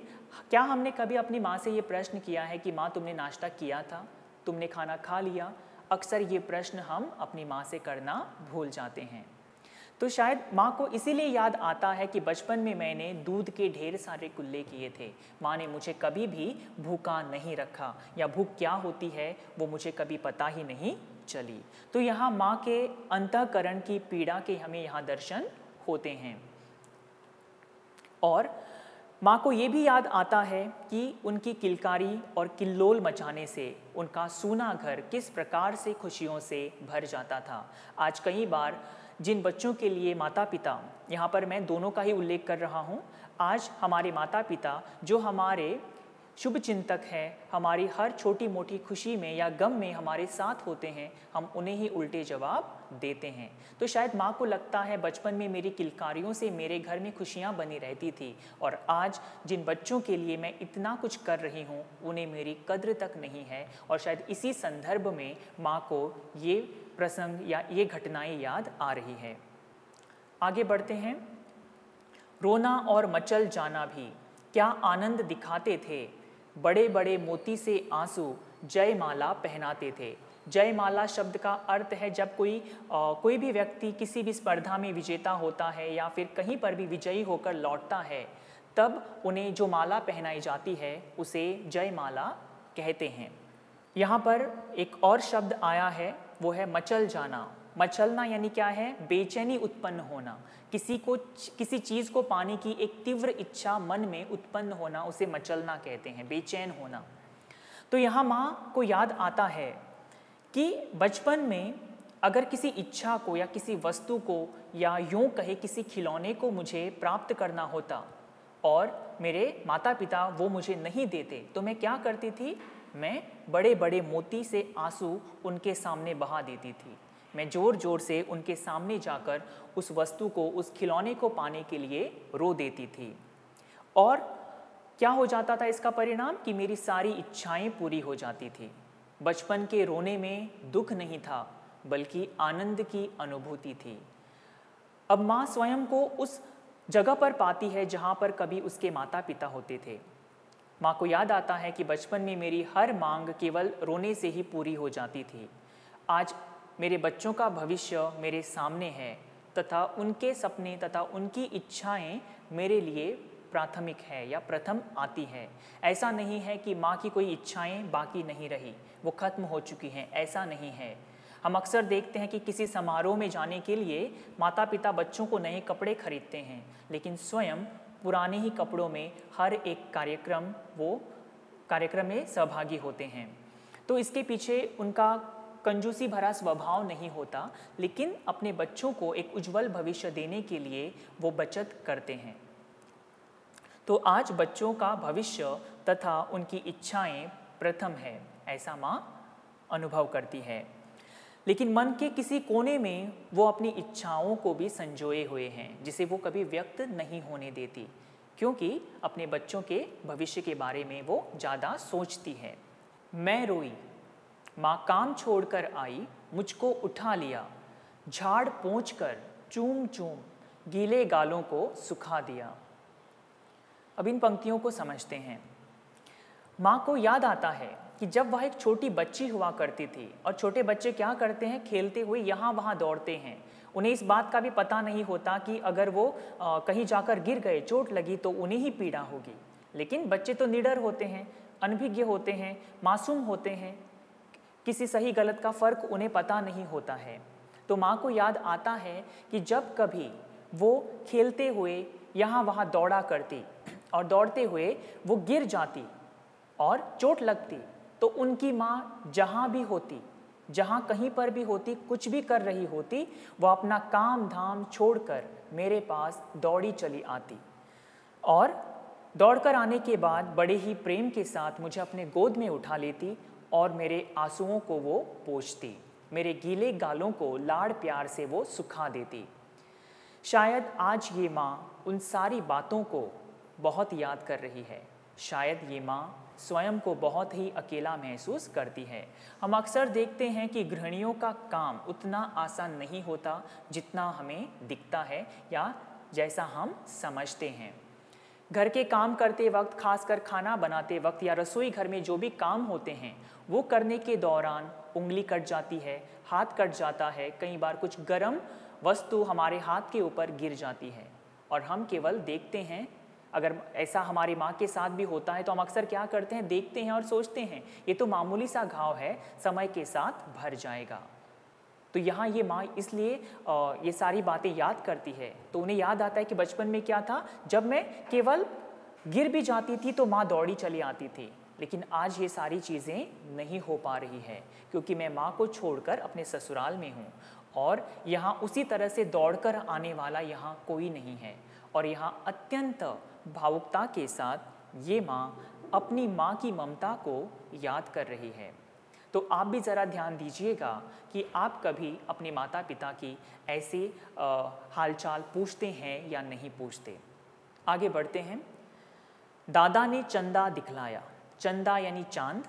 क्या हमने कभी अपनी माँ से ये प्रश्न किया है कि, माँ, तुमने नाश्ता किया था? तुमने खाना खा लिया? अक्सर ये प्रश्न हम अपनी माँ से करना भूल जाते हैं। तो शायद माँ को इसीलिए याद आता है कि बचपन में मैंने दूध के ढेर सारे कुल्ले किए थे। माँ ने मुझे कभी भी भूखा नहीं रखा। या भूख क्या होती है, वो मुझे कभी पता ही नहीं चली। तो यहाँ माँ के अंतकरण की पीड़ा के हमें यहाँ दर्शन होते हैं। और माँ को ये भी याद आता है कि उनकी किलकारी और किल्लोल मचाने से उनका सूना घर किस प्रकार से खुशियों से भर जाता था। आज कई बार जिन बच्चों के लिए माता पिता यहाँ पर मैं दोनों का ही उल्लेख कर रहा हूँ। आज हमारे माता पिता जो हमारे शुभ चिंतक हैं, हमारी हर छोटी मोटी खुशी में या गम में हमारे साथ होते हैं, हम उन्हें ही उल्टे जवाब देते हैं। तो शायद माँ को लगता है बचपन में मेरी किलकारियों से मेरे घर में खुशियाँ बनी रहती थी, और आज जिन बच्चों के लिए मैं इतना कुछ कर रही हूँ, उन्हें मेरी कद्र तक नहीं है, और शायद इसी संदर्भ में माँ को ये प्रसंग या ये घटनाएँ याद आ रही हैं। आगे बढ़ते हैं। रोना और मचल जाना भी क्या आनंद दिखाते थे? बड़े बड़े मोती से आँसू जयमाला पहनाते थे। जयमाला शब्द का अर्थ है जब कोई आ, कोई भी व्यक्ति किसी भी स्पर्धा में विजेता होता है या फिर कहीं पर भी विजयी होकर लौटता है तब उन्हें जो माला पहनाई जाती है उसे जयमाला कहते हैं। यहाँ पर एक और शब्द आया है वो है मचल जाना। मचलना यानी क्या है? बेचैनी उत्पन्न होना। किसी को किसी चीज़ को पाने की एक तीव्र इच्छा मन में उत्पन्न होना, उसे मचलना कहते हैं, बेचैन होना। तो यहाँ माँ को याद आता है कि बचपन में अगर किसी इच्छा को या किसी वस्तु को या यूँ कहे किसी खिलौने को मुझे प्राप्त करना होता और मेरे माता पिता वो मुझे नहीं देते तो मैं क्या करती थी? मैं बड़े बड़े मोती से आँसू उनके सामने बहा देती थी। मैं ज़ोर ज़ोर से उनके सामने जाकर उस वस्तु को, उस खिलौने को पाने के लिए रो देती थी। और क्या हो जाता था इसका परिणाम? कि मेरी सारी इच्छाएँ पूरी हो जाती थी। बचपन के रोने में दुख नहीं था, बल्कि आनंद की अनुभूति थी। अब माँ स्वयं को उस जगह पर पाती है जहाँ पर कभी उसके माता पिता होते थे। माँ को याद आता है कि बचपन में मेरी हर मांग केवल रोने से ही पूरी हो जाती थी। आज मेरे बच्चों का भविष्य मेरे सामने है तथा उनके सपने तथा उनकी इच्छाएँ मेरे लिए प्राथमिक है या प्रथम आती है। ऐसा नहीं है कि माँ की कोई इच्छाएँ बाकी नहीं रही, वो खत्म हो चुकी हैं, ऐसा नहीं है। हम अक्सर देखते हैं कि किसी समारोह में जाने के लिए माता पिता बच्चों को नए कपड़े खरीदते हैं, लेकिन स्वयं पुराने ही कपड़ों में हर एक कार्यक्रम, वो कार्यक्रम में सहभागी होते हैं। तो इसके पीछे उनका कंजूसी भरा स्वभाव नहीं होता, लेकिन अपने बच्चों को एक उज्जवल भविष्य देने के लिए वो बचत करते हैं। तो आज बच्चों का भविष्य तथा उनकी इच्छाएँ प्रथम है, ऐसा माँ अनुभव करती है। लेकिन मन के किसी कोने में वो अपनी इच्छाओं को भी संजोए हुए हैं, जिसे वो कभी व्यक्त नहीं होने देती, क्योंकि अपने बच्चों के भविष्य के बारे में वो ज़्यादा सोचती है। मैं रोई, माँ काम छोड़कर आई, मुझको उठा लिया, झाड़ पहुँच कर चूम चूम गीले गालों को सुखा दिया। अब इन पंक्तियों को समझते हैं। माँ को याद आता है कि जब वह एक छोटी बच्ची हुआ करती थी और छोटे बच्चे क्या करते हैं खेलते हुए यहाँ वहाँ दौड़ते हैं। उन्हें इस बात का भी पता नहीं होता कि अगर वो आ, कहीं जाकर गिर गए चोट लगी तो उन्हें ही पीड़ा होगी। लेकिन बच्चे तो निडर होते हैं अनभिज्ञ होते हैं मासूम होते हैं। किसी सही गलत का फ़र्क उन्हें पता नहीं होता है। तो माँ को याद आता है कि जब कभी वो खेलते हुए यहाँ वहाँ दौड़ा करती और दौड़ते हुए वो गिर जाती और चोट लगती तो उनकी माँ जहाँ भी होती, जहाँ कहीं पर भी होती, कुछ भी कर रही होती वह अपना काम धाम छोड़कर मेरे पास दौड़ी चली आती। और दौड़कर आने के बाद बड़े ही प्रेम के साथ मुझे अपने गोद में उठा लेती और मेरे आंसुओं को वो पोछती, मेरे गीले गालों को लाड़ प्यार से वो सुखा देती। शायद आज ये माँ उन सारी बातों को बहुत याद कर रही है। शायद ये माँ स्वयं को बहुत ही अकेला महसूस करती है। हम अक्सर देखते हैं कि गृहणियों का काम उतना आसान नहीं होता जितना हमें दिखता है या जैसा हम समझते हैं। घर के काम करते वक्त, खासकर खाना बनाते वक्त या रसोई घर में जो भी काम होते हैं, वो करने के दौरान उंगली कट जाती है, हाथ कट जाता है, कई बार कुछ गर्म वस्तु हमारे हाथ के ऊपर गिर जाती है। और हम केवल देखते हैं अगर ऐसा हमारी माँ के साथ भी होता है तो हम अक्सर क्या करते हैं? देखते हैं और सोचते हैं। ये तो मामूली सा घाव है, समय के साथ भर जाएगा। तो यहाँ ये माँ इसलिए ये सारी बातें याद करती है। तो उन्हें याद आता है कि बचपन में क्या था? जब मैं केवल गिर भी जाती थी तो माँ दौड़ी चली आती थी। लेकिन आज ये सारी चीज़ें नहीं हो पा रही है, क्योंकि मैं माँ को छोड़कर अपने ससुराल में हूँ। और यहाँ उसी तरह से दौड़कर आने वाला यहाँ कोई नहीं है। और यहाँ अत्यंत भावुकता के साथ ये माँ अपनी माँ की ममता को याद कर रही है। तो आप भी ज़रा ध्यान दीजिएगा कि आप कभी अपने माता पिता की ऐसे हालचाल पूछते हैं या नहीं पूछते। आगे बढ़ते हैं। दादा ने चंदा दिखलाया। चंदा यानी चाँद,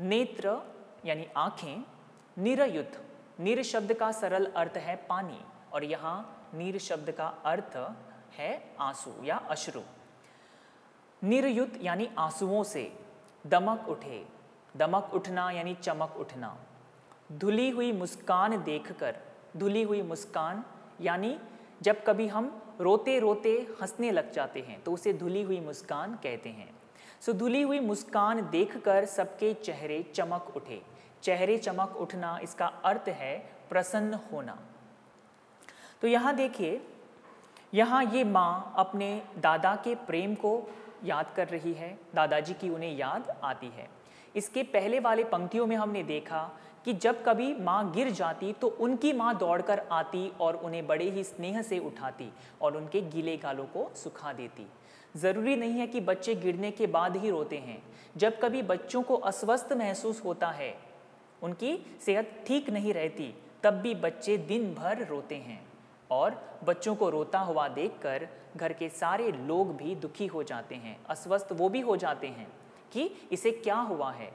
नेत्र यानी आँखें निरयुद्ध निर शब्द का सरल अर्थ है पानी। और यहाँ नीर शब्द का अर्थ है आँसू या अश्रु। निर्युत यानी आंसुओं से दमक उठे। दमक उठना यानी चमक उठना। धुली हुई मुस्कान देखकर, धुली हुई मुस्कान यानी जब कभी हम रोते रोते हंसने लग जाते हैं तो उसे धुली हुई मुस्कान कहते हैं। सो धुली हुई मुस्कान देखकर सबके चेहरे चमक उठे। चेहरे चमक उठना इसका अर्थ है प्रसन्न होना। तो यहाँ देखिए, यहाँ ये माँ अपने दादा के प्रेम को याद कर रही है, दादाजी की उन्हें याद आती है। इसके पहले वाले पंक्तियों में हमने देखा कि जब कभी माँ गिर जाती तो उनकी माँ दौड़कर आती और उन्हें बड़े ही स्नेह से उठाती और उनके गीले गालों को सुखा देती। ज़रूरी नहीं है कि बच्चे गिरने के बाद ही रोते हैं। जब कभी बच्चों को अस्वस्थ महसूस होता है, उनकी सेहत ठीक नहीं रहती, तब भी बच्चे दिन भर रोते हैं। और बच्चों को रोता हुआ देखकर घर के सारे लोग भी दुखी हो जाते हैं, अस्वस्थ वो भी हो जाते हैं कि इसे क्या हुआ है।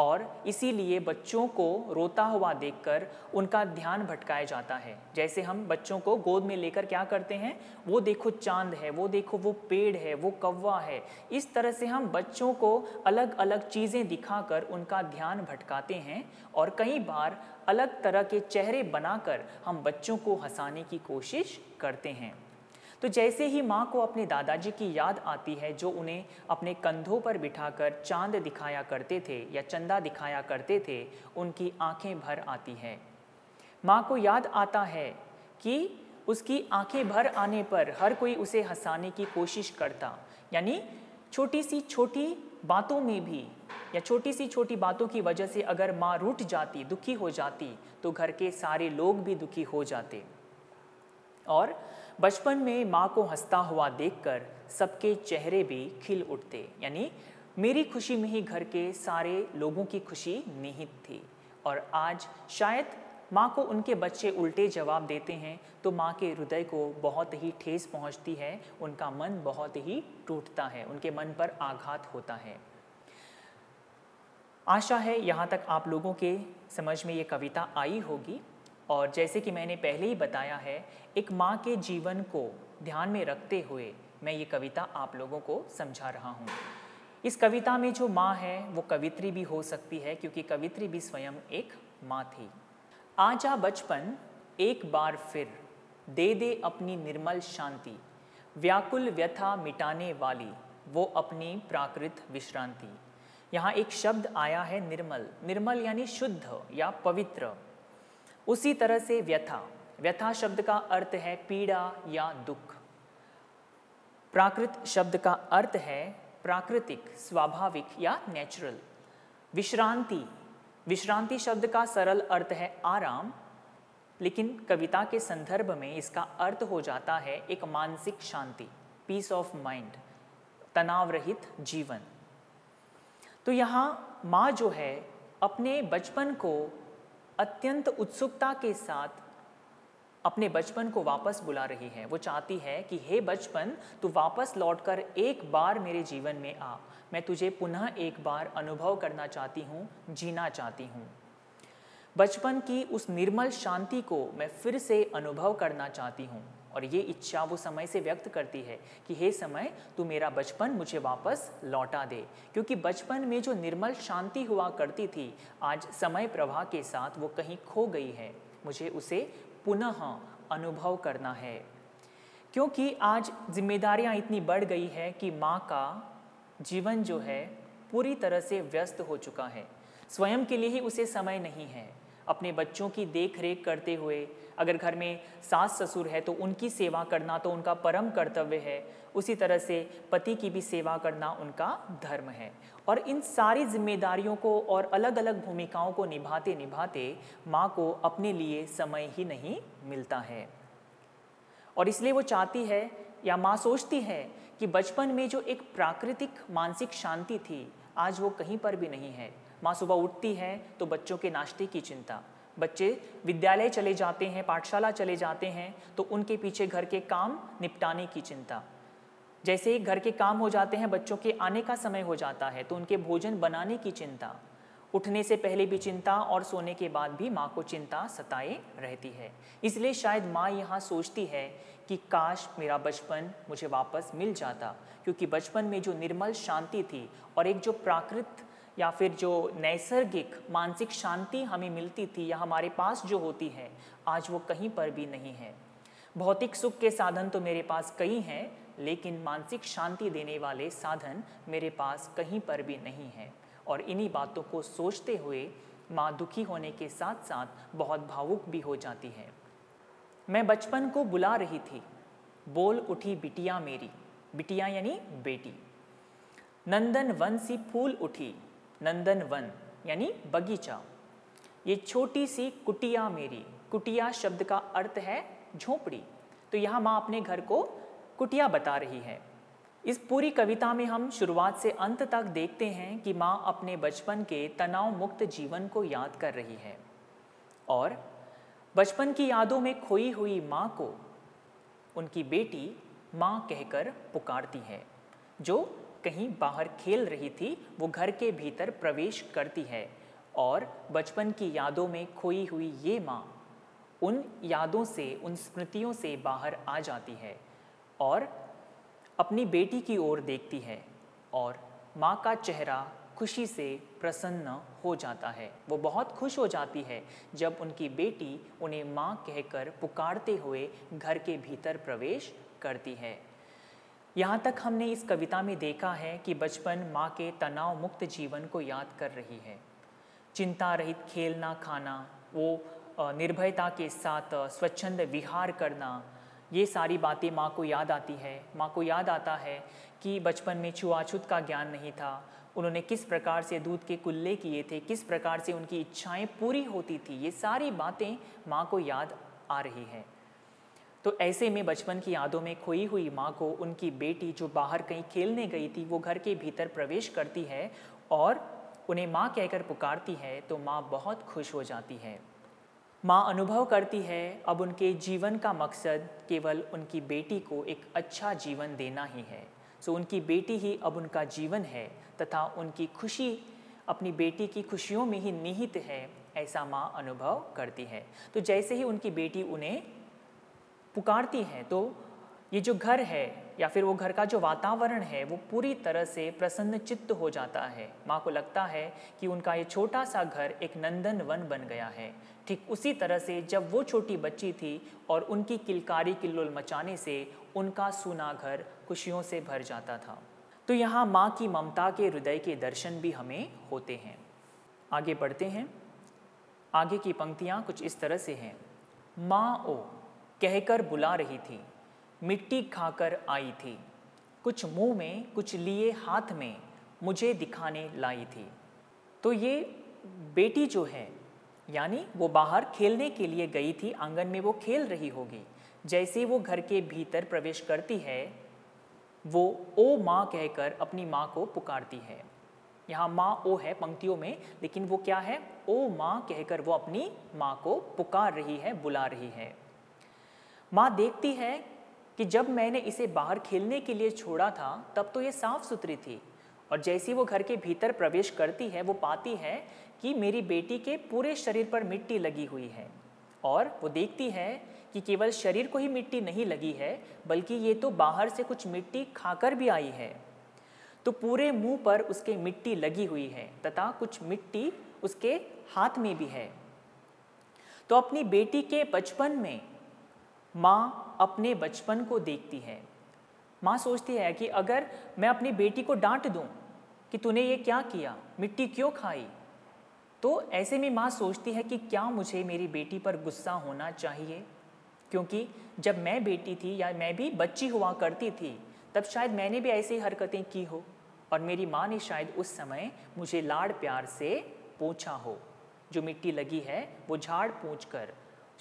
और इसीलिए बच्चों को रोता हुआ देखकर उनका ध्यान भटकाया जाता है। जैसे हम बच्चों को गोद में लेकर क्या करते हैं? वो देखो चाँद है, वो देखो वो पेड़ है, वो कौवा है। इस तरह से हम बच्चों को अलग अलग चीज़ें दिखाकर उनका ध्यान भटकाते हैं और कई बार अलग तरह के चेहरे बनाकर हम बच्चों को हंसाने की कोशिश करते हैं। तो जैसे ही माँ को अपने दादाजी की याद आती है, जो उन्हें अपने कंधों पर बिठाकर चाँद दिखाया करते थे या चंदा दिखाया करते थे, उनकी आँखें भर आती हैं। माँ को याद आता है कि उसकी आँखें भर आने पर हर कोई उसे हंसाने की कोशिश करता। यानी छोटी सी छोटी बातों में भी या छोटी सी छोटी बातों की वजह से अगर माँ रूठ जाती, दुखी हो जाती तो घर के सारे लोग भी दुखी हो जाते। और बचपन में माँ को हंसता हुआ देखकर सबके चेहरे भी खिल उठते, यानी मेरी खुशी में ही घर के सारे लोगों की खुशी निहित थी। और आज शायद माँ को उनके बच्चे उल्टे जवाब देते हैं तो माँ के हृदय को बहुत ही ठेस पहुँचती है, उनका मन बहुत ही टूटता है, उनके मन पर आघात होता है। आशा है यहाँ तक आप लोगों के समझ में ये कविता आई होगी। और जैसे कि मैंने पहले ही बताया है, एक माँ के जीवन को ध्यान में रखते हुए मैं ये कविता आप लोगों को समझा रहा हूँ। इस कविता में जो माँ है, वो कवित्री भी हो सकती है, क्योंकि कवित्री भी स्वयं एक माँ थी। आजा बचपन, एक बार फिर, दे दे अपनी निर्मल शांति, व्याकुल व्यथा मिटाने वाली, वो अपनी प्राकृत विश्रांति। यहाँ एक शब्द आया है निर्मल निर्मल यानी शुद्ध या पवित्र। उसी तरह से व्यथा। व्यथा शब्द का अर्थ है पीड़ा या दुख। प्राकृत शब्द का अर्थ है प्राकृतिक, स्वाभाविक या नेचुरल विश्रांति। विश्रांति शब्द का सरल अर्थ है आराम, लेकिन कविता के संदर्भ में इसका अर्थ हो जाता है एक मानसिक शांति पीस ऑफ़ माइंड तनाव रहित जीवन। तो यहाँ माँ जो है, अपने बचपन को अत्यंत उत्सुकता के साथ अपने बचपन को वापस बुला रही है। वो चाहती है कि, हे बचपन, तू वापस लौटकर एक बार मेरे जीवन में आ। मैं तुझे पुनः एक बार अनुभव करना चाहती हूँ, जीना चाहती हूँ। बचपन की उस निर्मल शांति को मैं फिर से अनुभव करना चाहती हूँ। और ये इच्छा वो समय से व्यक्त करती है कि हे समय, तू मेरा बचपन मुझे वापस लौटा दे। क्योंकि बचपन में जो निर्मल शांति हुआ करती थी, आज समय प्रवाह के साथ वो कहीं खो गई है। मुझे उसे पुनः अनुभव करना है। क्योंकि आज जिम्मेदारियाँ इतनी बढ़ गई है कि माँ का जीवन जो है पूरी तरह से व्यस्त हो चुका है। स्वयं के लिए ही उसे समय नहीं है। अपने बच्चों की देख रेख करते हुए। अगर घर में सास ससुर है तो उनकी सेवा करना तो उनका परम कर्तव्य है। उसी तरह से पति की भी सेवा करना उनका धर्म है। और इन सारी जिम्मेदारियों को और अलग अलग भूमिकाओं को निभाते निभाते माँ को अपने लिए समय ही नहीं मिलता है। और इसलिए वो चाहती है या माँ सोचती है कि बचपन में जो एक प्राकृतिक मानसिक शांति थी, आज वो कहीं पर भी नहीं है। माँ सुबह उठती है तो बच्चों के नाश्ते की चिंता। बच्चे विद्यालय चले जाते हैं, पाठशाला चले जाते हैं तो उनके पीछे घर के काम निपटाने की चिंता। जैसे ही घर के काम हो जाते हैं, बच्चों के आने का समय हो जाता है तो उनके भोजन बनाने की चिंता। उठने से पहले भी चिंता और सोने के बाद भी माँ को चिंता सताए रहती है। इसलिए शायद माँ यहाँ सोचती है कि, काश मेरा बचपन मुझे वापस मिल जाता। क्योंकि बचपन में जो निर्मल शांति थी और एक जो प्राकृत या फिर जो नैसर्गिक मानसिक शांति हमें मिलती थी या हमारे पास जो होती है, आज वो कहीं पर भी नहीं है। भौतिक सुख के साधन तो मेरे पास कई हैं, लेकिन मानसिक शांति देने वाले साधन मेरे पास कहीं पर भी नहीं है। और इन्हीं बातों को सोचते हुए माँ दुखी होने के साथ साथ बहुत भावुक भी हो जाती है। मैं बचपन को बुला रही थी। बोल उठी बिटिया मेरी, बिटिया यानी बेटी। नंदन सी फूल उठी। नंदन वन, यानी बगीचा। ये छोटी सी कुटिया मेरी। कुटिया शब्द का अर्थ है झोपड़ी। तो यहाँ माँ अपने घर को कुटिया बता रही है। इस पूरी कविता में हम शुरुआत से अंत तक देखते हैं कि माँ अपने बचपन के तनाव मुक्त जीवन को याद कर रही है। और बचपन की यादों में खोई हुई माँ को उनकी बेटी माँ कहकर पुकारती है, जो कहीं बाहर खेल रही थी, वो घर के भीतर प्रवेश करती है। और बचपन की यादों में खोई हुई ये माँ, उन यादों से, उन स्मृतियों से बाहर आ जाती है और अपनी बेटी की ओर देखती है और माँ का चेहरा खुशी से प्रसन्न हो जाता है। वो बहुत खुश हो जाती है जब उनकी बेटी उन्हें माँ कहकर पुकारते हुए घर के भीतर प्रवेश करती है। यहाँ तक हमने इस कविता में देखा है कि बचपन माँ के तनाव मुक्त जीवन को याद कर रही है। चिंता रहित खेलना खाना, वो निर्भयता के साथ स्वच्छंद विहार करना, ये सारी बातें माँ को याद आती है। माँ को याद आता है कि बचपन में छुआछूत का ज्ञान नहीं था। उन्होंने किस प्रकार से दूध के कुल्ले किए थे, किस प्रकार से उनकी इच्छाएँ पूरी होती थी, ये सारी बातें माँ को याद आ रही है। तो ऐसे में बचपन की यादों में खोई हुई माँ को उनकी बेटी जो बाहर कहीं खेलने गई थी, वो घर के भीतर प्रवेश करती है और उन्हें माँ कहकर पुकारती है तो माँ बहुत खुश हो जाती है। माँ अनुभव करती है, अब उनके जीवन का मकसद केवल उनकी बेटी को एक अच्छा जीवन देना ही है। सो उनकी बेटी ही अब उनका जीवन है तथा उनकी खुशी अपनी बेटी की खुशियों में ही निहित है, ऐसा माँ अनुभव करती है। तो जैसे ही उनकी बेटी उन्हें पुकारती हैं तो ये जो घर है या फिर वो घर का जो वातावरण है, वो पूरी तरह से प्रसन्न चित्त हो जाता है। माँ को लगता है कि उनका ये छोटा सा घर एक नंदन वन बन गया है। ठीक उसी तरह से जब वो छोटी बच्ची थी और उनकी किलकारी किल्लोल मचाने से उनका सूना घर खुशियों से भर जाता था। तो यहाँ माँ की ममता के हृदय के दर्शन भी हमें होते हैं। आगे बढ़ते हैं। आगे की पंक्तियाँ कुछ इस तरह से हैं। माँ ओ। कहकर बुला रही थी। मिट्टी खाकर आई थी। कुछ मुँह में, कुछ लिए हाथ में मुझे दिखाने लाई थी। तो ये बेटी जो है, यानी वो बाहर खेलने के लिए गई थी, आँगन में वो खेल रही होगी। जैसे वो घर के भीतर प्रवेश करती है, वो ओ माँ कहकर अपनी माँ को पुकारती है। यहाँ माँ ओ है पंक्तियों में, लेकिन वो क्या है? ओ माँ कहकर वो अपनी माँ को पुकार रही है, बुला रही है। माँ देखती है कि जब मैंने इसे बाहर खेलने के लिए छोड़ा था, तब तो ये साफ़ सुथरी थी और जैसी वो घर के भीतर प्रवेश करती है, वो पाती है कि मेरी बेटी के पूरे शरीर पर मिट्टी लगी हुई है और वो देखती है कि केवल शरीर को ही मिट्टी नहीं लगी है, बल्कि ये तो बाहर से कुछ मिट्टी खाकर भी आई है। तो पूरे मुँह पर उसके मिट्टी लगी हुई है तथा कुछ मिट्टी उसके हाथ में भी है। तो अपनी बेटी के बचपन में माँ अपने बचपन को देखती है। माँ सोचती है कि अगर मैं अपनी बेटी को डांट दूँ कि तूने ये क्या किया, मिट्टी क्यों खाई? तो ऐसे में माँ सोचती है कि क्या मुझे मेरी बेटी पर गुस्सा होना चाहिए? क्योंकि जब मैं बेटी थी या मैं भी बच्ची हुआ करती थी, तब शायद मैंने भी ऐसी हरकतें की हो और मेरी माँ ने शायद उस समय मुझे लाड़ प्यार से पूछा हो। जो मिट्टी लगी है, वो झाड़ पूछ कर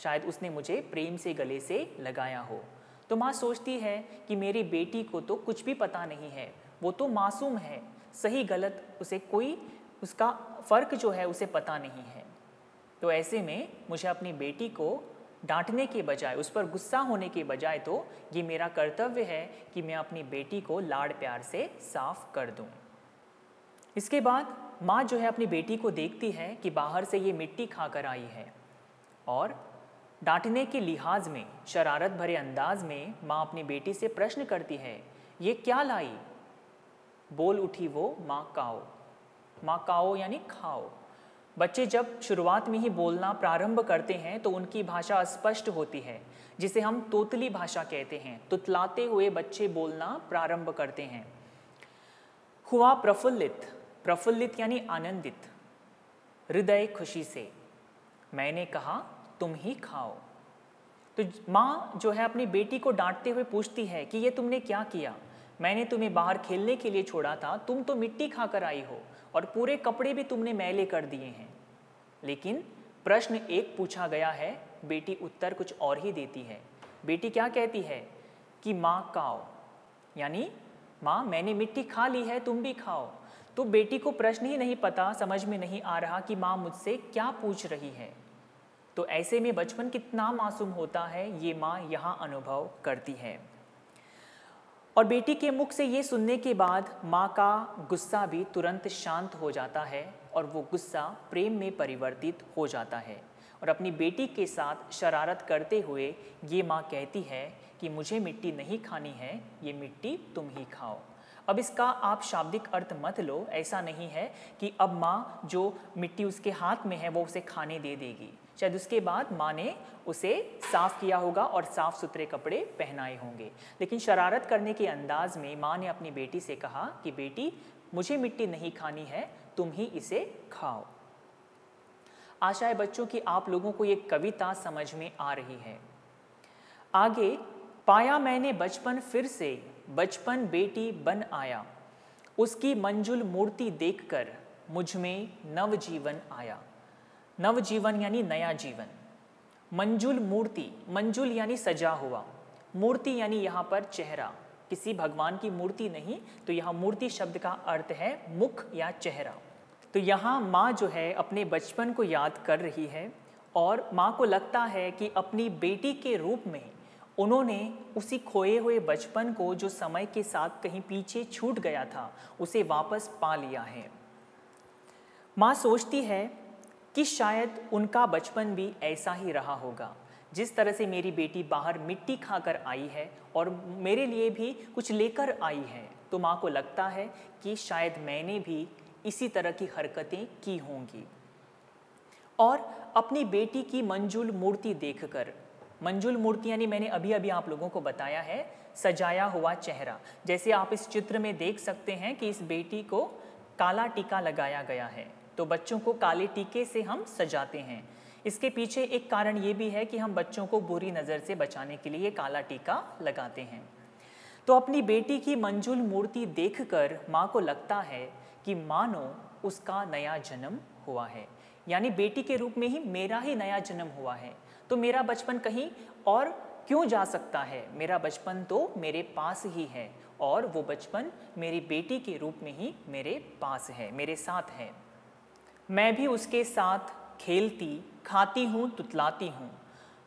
शायद उसने मुझे प्रेम से गले से लगाया हो तो माँ सोचती है कि मेरी बेटी को तो कुछ भी पता नहीं है, वो तो मासूम है, सही गलत उसे कोई, उसका फ़र्क जो है उसे पता नहीं है तो ऐसे में मुझे अपनी बेटी को डांटने के बजाय, उस पर गुस्सा होने के बजाय तो ये मेरा कर्तव्य है कि मैं अपनी बेटी को लाड़ प्यार से साफ़ कर दूँ। इसके बाद माँ जो है अपनी बेटी को देखती है कि बाहर से ये मिट्टी खाकर आई है और डांटने के लिहाज में, शरारत भरे अंदाज में माँ अपनी बेटी से प्रश्न करती है, ये क्या लाई? बोल उठी वो, माँ काओ। माँ काओ यानी खाओ। बच्चे जब शुरुआत में ही बोलना प्रारंभ करते हैं तो उनकी भाषा स्पष्ट होती है, जिसे हम तोतली भाषा कहते हैं। तुतलाते हुए बच्चे बोलना प्रारंभ करते हैं। हुआ प्रफुल्लित। प्रफुल्लित यानी आनंदित। हृदय खुशी से। मैंने कहा तुम ही खाओ। तो माँ जो है अपनी बेटी को डांटते हुए पूछती है कि ये तुमने क्या किया? मैंने तुम्हें बाहर खेलने के लिए छोड़ा था, तुम तो मिट्टी खाकर आई हो और पूरे कपड़े भी तुमने मैले कर दिए हैं। लेकिन प्रश्न एक पूछा गया है, बेटी उत्तर कुछ और ही देती है। बेटी क्या कहती है? कि माँ काओ यानी, माँ, मैंने मिट्टी खा ली है, तुम भी खाओ। तो बेटी को प्रश्न ही नहीं पता, समझ में नहीं आ रहा कि माँ मुझसे क्या पूछ रही है। तो ऐसे में बचपन कितना मासूम होता है, ये माँ यहाँ अनुभव करती है। और बेटी के मुख से ये सुनने के बाद माँ का गुस्सा भी तुरंत शांत हो जाता है और वो गुस्सा प्रेम में परिवर्तित हो जाता है। और अपनी बेटी के साथ शरारत करते हुए ये माँ कहती है कि मुझे मिट्टी नहीं खानी है, ये मिट्टी तुम ही खाओ। अब इसका आप शाब्दिक अर्थ मत लो, ऐसा नहीं है कि अब माँ जो मिट्टी उसके हाथ में है, वो उसे खाने दे देगी। शायद उसके बाद माँ ने उसे साफ़ किया होगा और साफ़ सुथरे कपड़े पहनाए होंगे। लेकिन शरारत करने के अंदाज में माँ ने अपनी बेटी से कहा कि, बेटी, मुझे मिट्टी नहीं खानी है, तुम ही इसे खाओ। आशा है बच्चों की आप लोगों को ये कविता समझ में आ रही है। आगे, पाया मैंने बचपन फिर से, बचपन बेटी बन आया। उसकी मंजुल मूर्ति देखकर मुझमें नव जीवन आया। नवजीवन यानी नया जीवन। मंजुल मूर्ति, मंजुल यानी सजा हुआ। मूर्ति यानी यहाँ पर चेहरा। किसी भगवान की मूर्ति नहीं तो यहाँ मूर्ति शब्द का अर्थ है मुख या चेहरा। तो यहाँ माँ जो है अपने बचपन को याद कर रही है और माँ को लगता है कि अपनी बेटी के रूप में उन्होंने उसी खोए हुए बचपन को जो समय के साथ कहीं पीछे छूट गया था, उसे वापस पा लिया है। माँ सोचती है कि शायद उनका बचपन भी ऐसा ही रहा होगा। जिस तरह से मेरी बेटी बाहर मिट्टी खाकर आई है और मेरे लिए भी कुछ लेकर आई है तो माँ को लगता है कि शायद मैंने भी इसी तरह की हरकतें की होंगी। और अपनी बेटी की मंजुल मूर्ति देखकर, मंजुल मूर्ति यानी मैंने अभी अभी आप लोगों को बताया है, सजाया हुआ चेहरा। जैसे आप इस चित्र में देख सकते हैं कि इस बेटी को काला टीका लगाया गया है। तो बच्चों को काले टीके से हम सजाते हैं। इसके पीछे एक कारण ये भी है कि हम बच्चों को बुरी नज़र से बचाने के लिए काला टीका लगाते हैं। तो अपनी बेटी की मंजुल मूर्ति देखकर माँ को लगता है कि मानो उसका नया जन्म हुआ है। यानी बेटी के रूप में ही मेरा ही नया जन्म हुआ है। तो मेरा बचपन कहीं और क्यों जा सकता है? मेरा बचपन तो मेरे पास ही है और वो बचपन मेरी बेटी के रूप में ही मेरे पास है, मेरे साथ है। मैं भी उसके साथ खेलती, खाती हूँ, तुतलाती हूँ।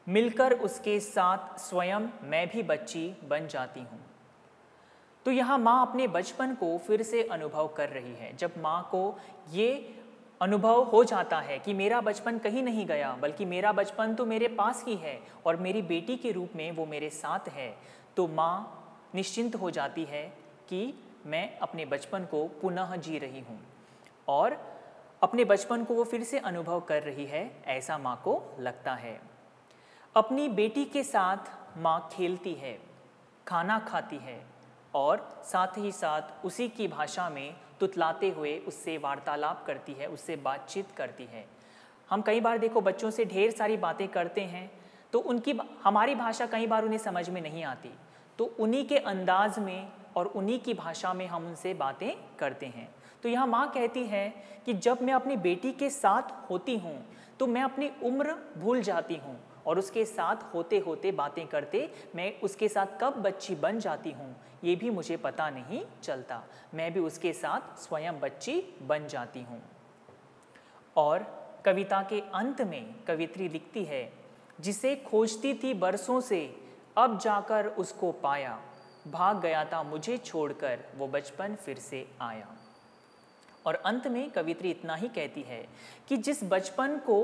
मिलकर उसके साथ स्वयं मैं भी बच्ची बन जाती हूँ। तो यहाँ माँ अपने बचपन को फिर से अनुभव कर रही है। जब माँ को ये अनुभव हो जाता है कि मेरा बचपन कहीं नहीं गया, बल्कि मेरा बचपन तो मेरे पास ही है और मेरी बेटी के रूप में वो मेरे साथ है तो माँ निश्चिंत हो जाती है कि मैं अपने बचपन को पुनः जी रही हूँ। और अपने बचपन को वो फिर से अनुभव कर रही है, ऐसा माँ को लगता है। अपनी बेटी के साथ माँ खेलती है, खाना खाती है और साथ ही साथ उसी की भाषा में तुतलाते हुए उससे वार्तालाप करती है, उससे बातचीत करती है। हम कई बार देखो बच्चों से ढेर सारी बातें करते हैं तो उनकी हमारी भाषा कई बार उन्हें समझ में नहीं आती। तो उन्हीं के अंदाज में और उन्हीं की भाषा में हम उनसे बातें करते हैं। तो यहाँ माँ कहती है कि जब मैं अपनी बेटी के साथ होती हूँ तो मैं अपनी उम्र भूल जाती हूँ और उसके साथ होते होते बातें करते मैं उसके साथ कब बच्ची बन जाती हूँ, ये भी मुझे पता नहीं चलता। मैं भी उसके साथ स्वयं बच्ची बन जाती हूँ। और कविता के अंत में कवित्री लिखती है, जिसे खोजती थी बरसों से, अब जाकर उसको पाया, भाग गया था मुझे छोड़कर, वो बचपन फिर से आया। और अंत में कवित्री इतना ही कहती है कि जिस बचपन को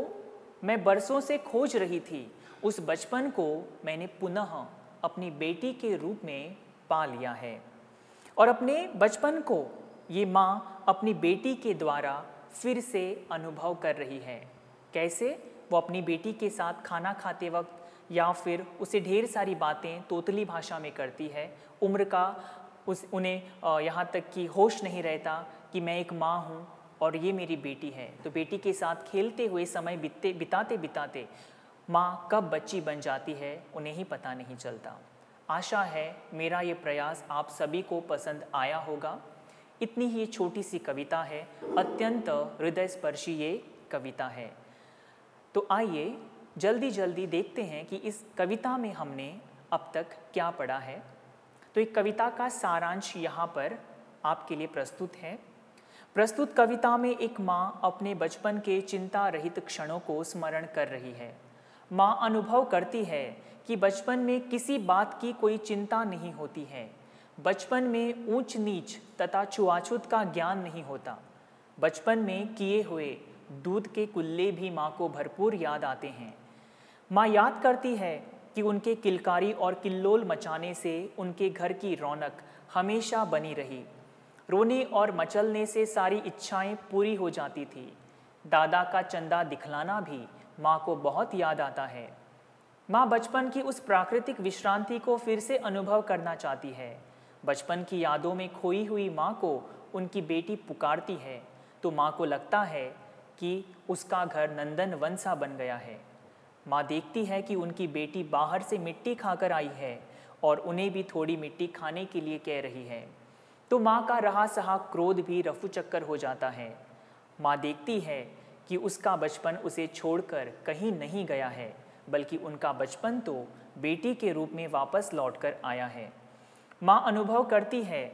मैं बरसों से खोज रही थी, उस बचपन को मैंने पुनः अपनी बेटी के रूप में पा लिया है। और अपने बचपन को ये माँ अपनी बेटी के द्वारा फिर से अनुभव कर रही है। कैसे? वो अपनी बेटी के साथ खाना खाते वक्त या फिर उसे ढेर सारी बातें तोतली भाषा में करती है। उम्र का उस, उन्हें यहाँ तक कि होश नहीं रहता कि मैं एक माँ हूँ और ये मेरी बेटी है। तो बेटी के साथ खेलते हुए समय बीतते, बिताते बिताते माँ कब बच्ची बन जाती है, उन्हें ही पता नहीं चलता। आशा है मेरा ये प्रयास आप सभी को पसंद आया होगा। इतनी ही छोटी सी कविता है, अत्यंत हृदय स्पर्शी ये कविता है। तो आइए जल्दी जल्दी देखते हैं कि इस कविता में हमने अब तक क्या पढ़ा है। तो एक कविता का सारांश यहाँ पर आपके लिए प्रस्तुत है। प्रस्तुत कविता में एक माँ अपने बचपन के चिंता रहित क्षणों को स्मरण कर रही है। माँ अनुभव करती है कि बचपन में किसी बात की कोई चिंता नहीं होती है। बचपन में ऊंच नीच तथा छुआछूत का ज्ञान नहीं होता। बचपन में किए हुए दूध के कुल्ले भी माँ को भरपूर याद आते हैं। माँ याद करती है कि उनके किलकारी और किल्लोल मचाने से उनके घर की रौनक हमेशा बनी रही। रोने और मचलने से सारी इच्छाएँ पूरी हो जाती थी। दादा का चंदा दिखलाना भी माँ को बहुत याद आता है। माँ बचपन की उस प्राकृतिक विश्रांति को फिर से अनुभव करना चाहती है। बचपन की यादों में खोई हुई माँ को उनकी बेटी पुकारती है। तो माँ को लगता है कि उसका घर नंदन वन सा बन गया है। माँ देखती है कि उनकी बेटी बाहर से मिट्टी खाकर आई है और उन्हें भी थोड़ी मिट्टी खाने के लिए कह रही है। तो माँ का रहा सहा क्रोध भी रफू चक्कर हो जाता है। माँ देखती है कि उसका बचपन उसे छोड़कर कहीं नहीं गया है, बल्कि उनका बचपन तो बेटी के रूप में वापस लौटकर आया है। माँ अनुभव करती है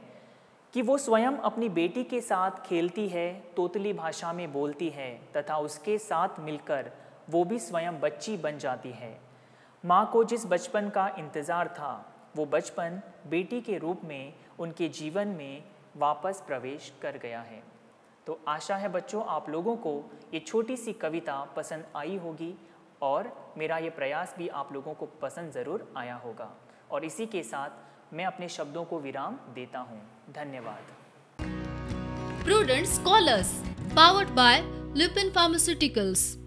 कि वो स्वयं अपनी बेटी के साथ खेलती है, तोतली भाषा में बोलती है, तथा उसके साथ मिलकर वो भी स्वयं बच्ची बन जाती है। माँ को जिस बचपन का इंतज़ार था, वो बचपन बेटी के रूप में उनके जीवन में वापस प्रवेश कर गया है। तो आशा है बच्चों आप लोगों को ये छोटी सी कविता पसंद आई होगी और मेरा ये प्रयास भी आप लोगों को पसंद ज़रूर आया होगा। और इसी के साथ मैं अपने शब्दों को विराम देता हूँ। धन्यवाद। Prudent Scholars, powered by Lupin Pharmaceuticals.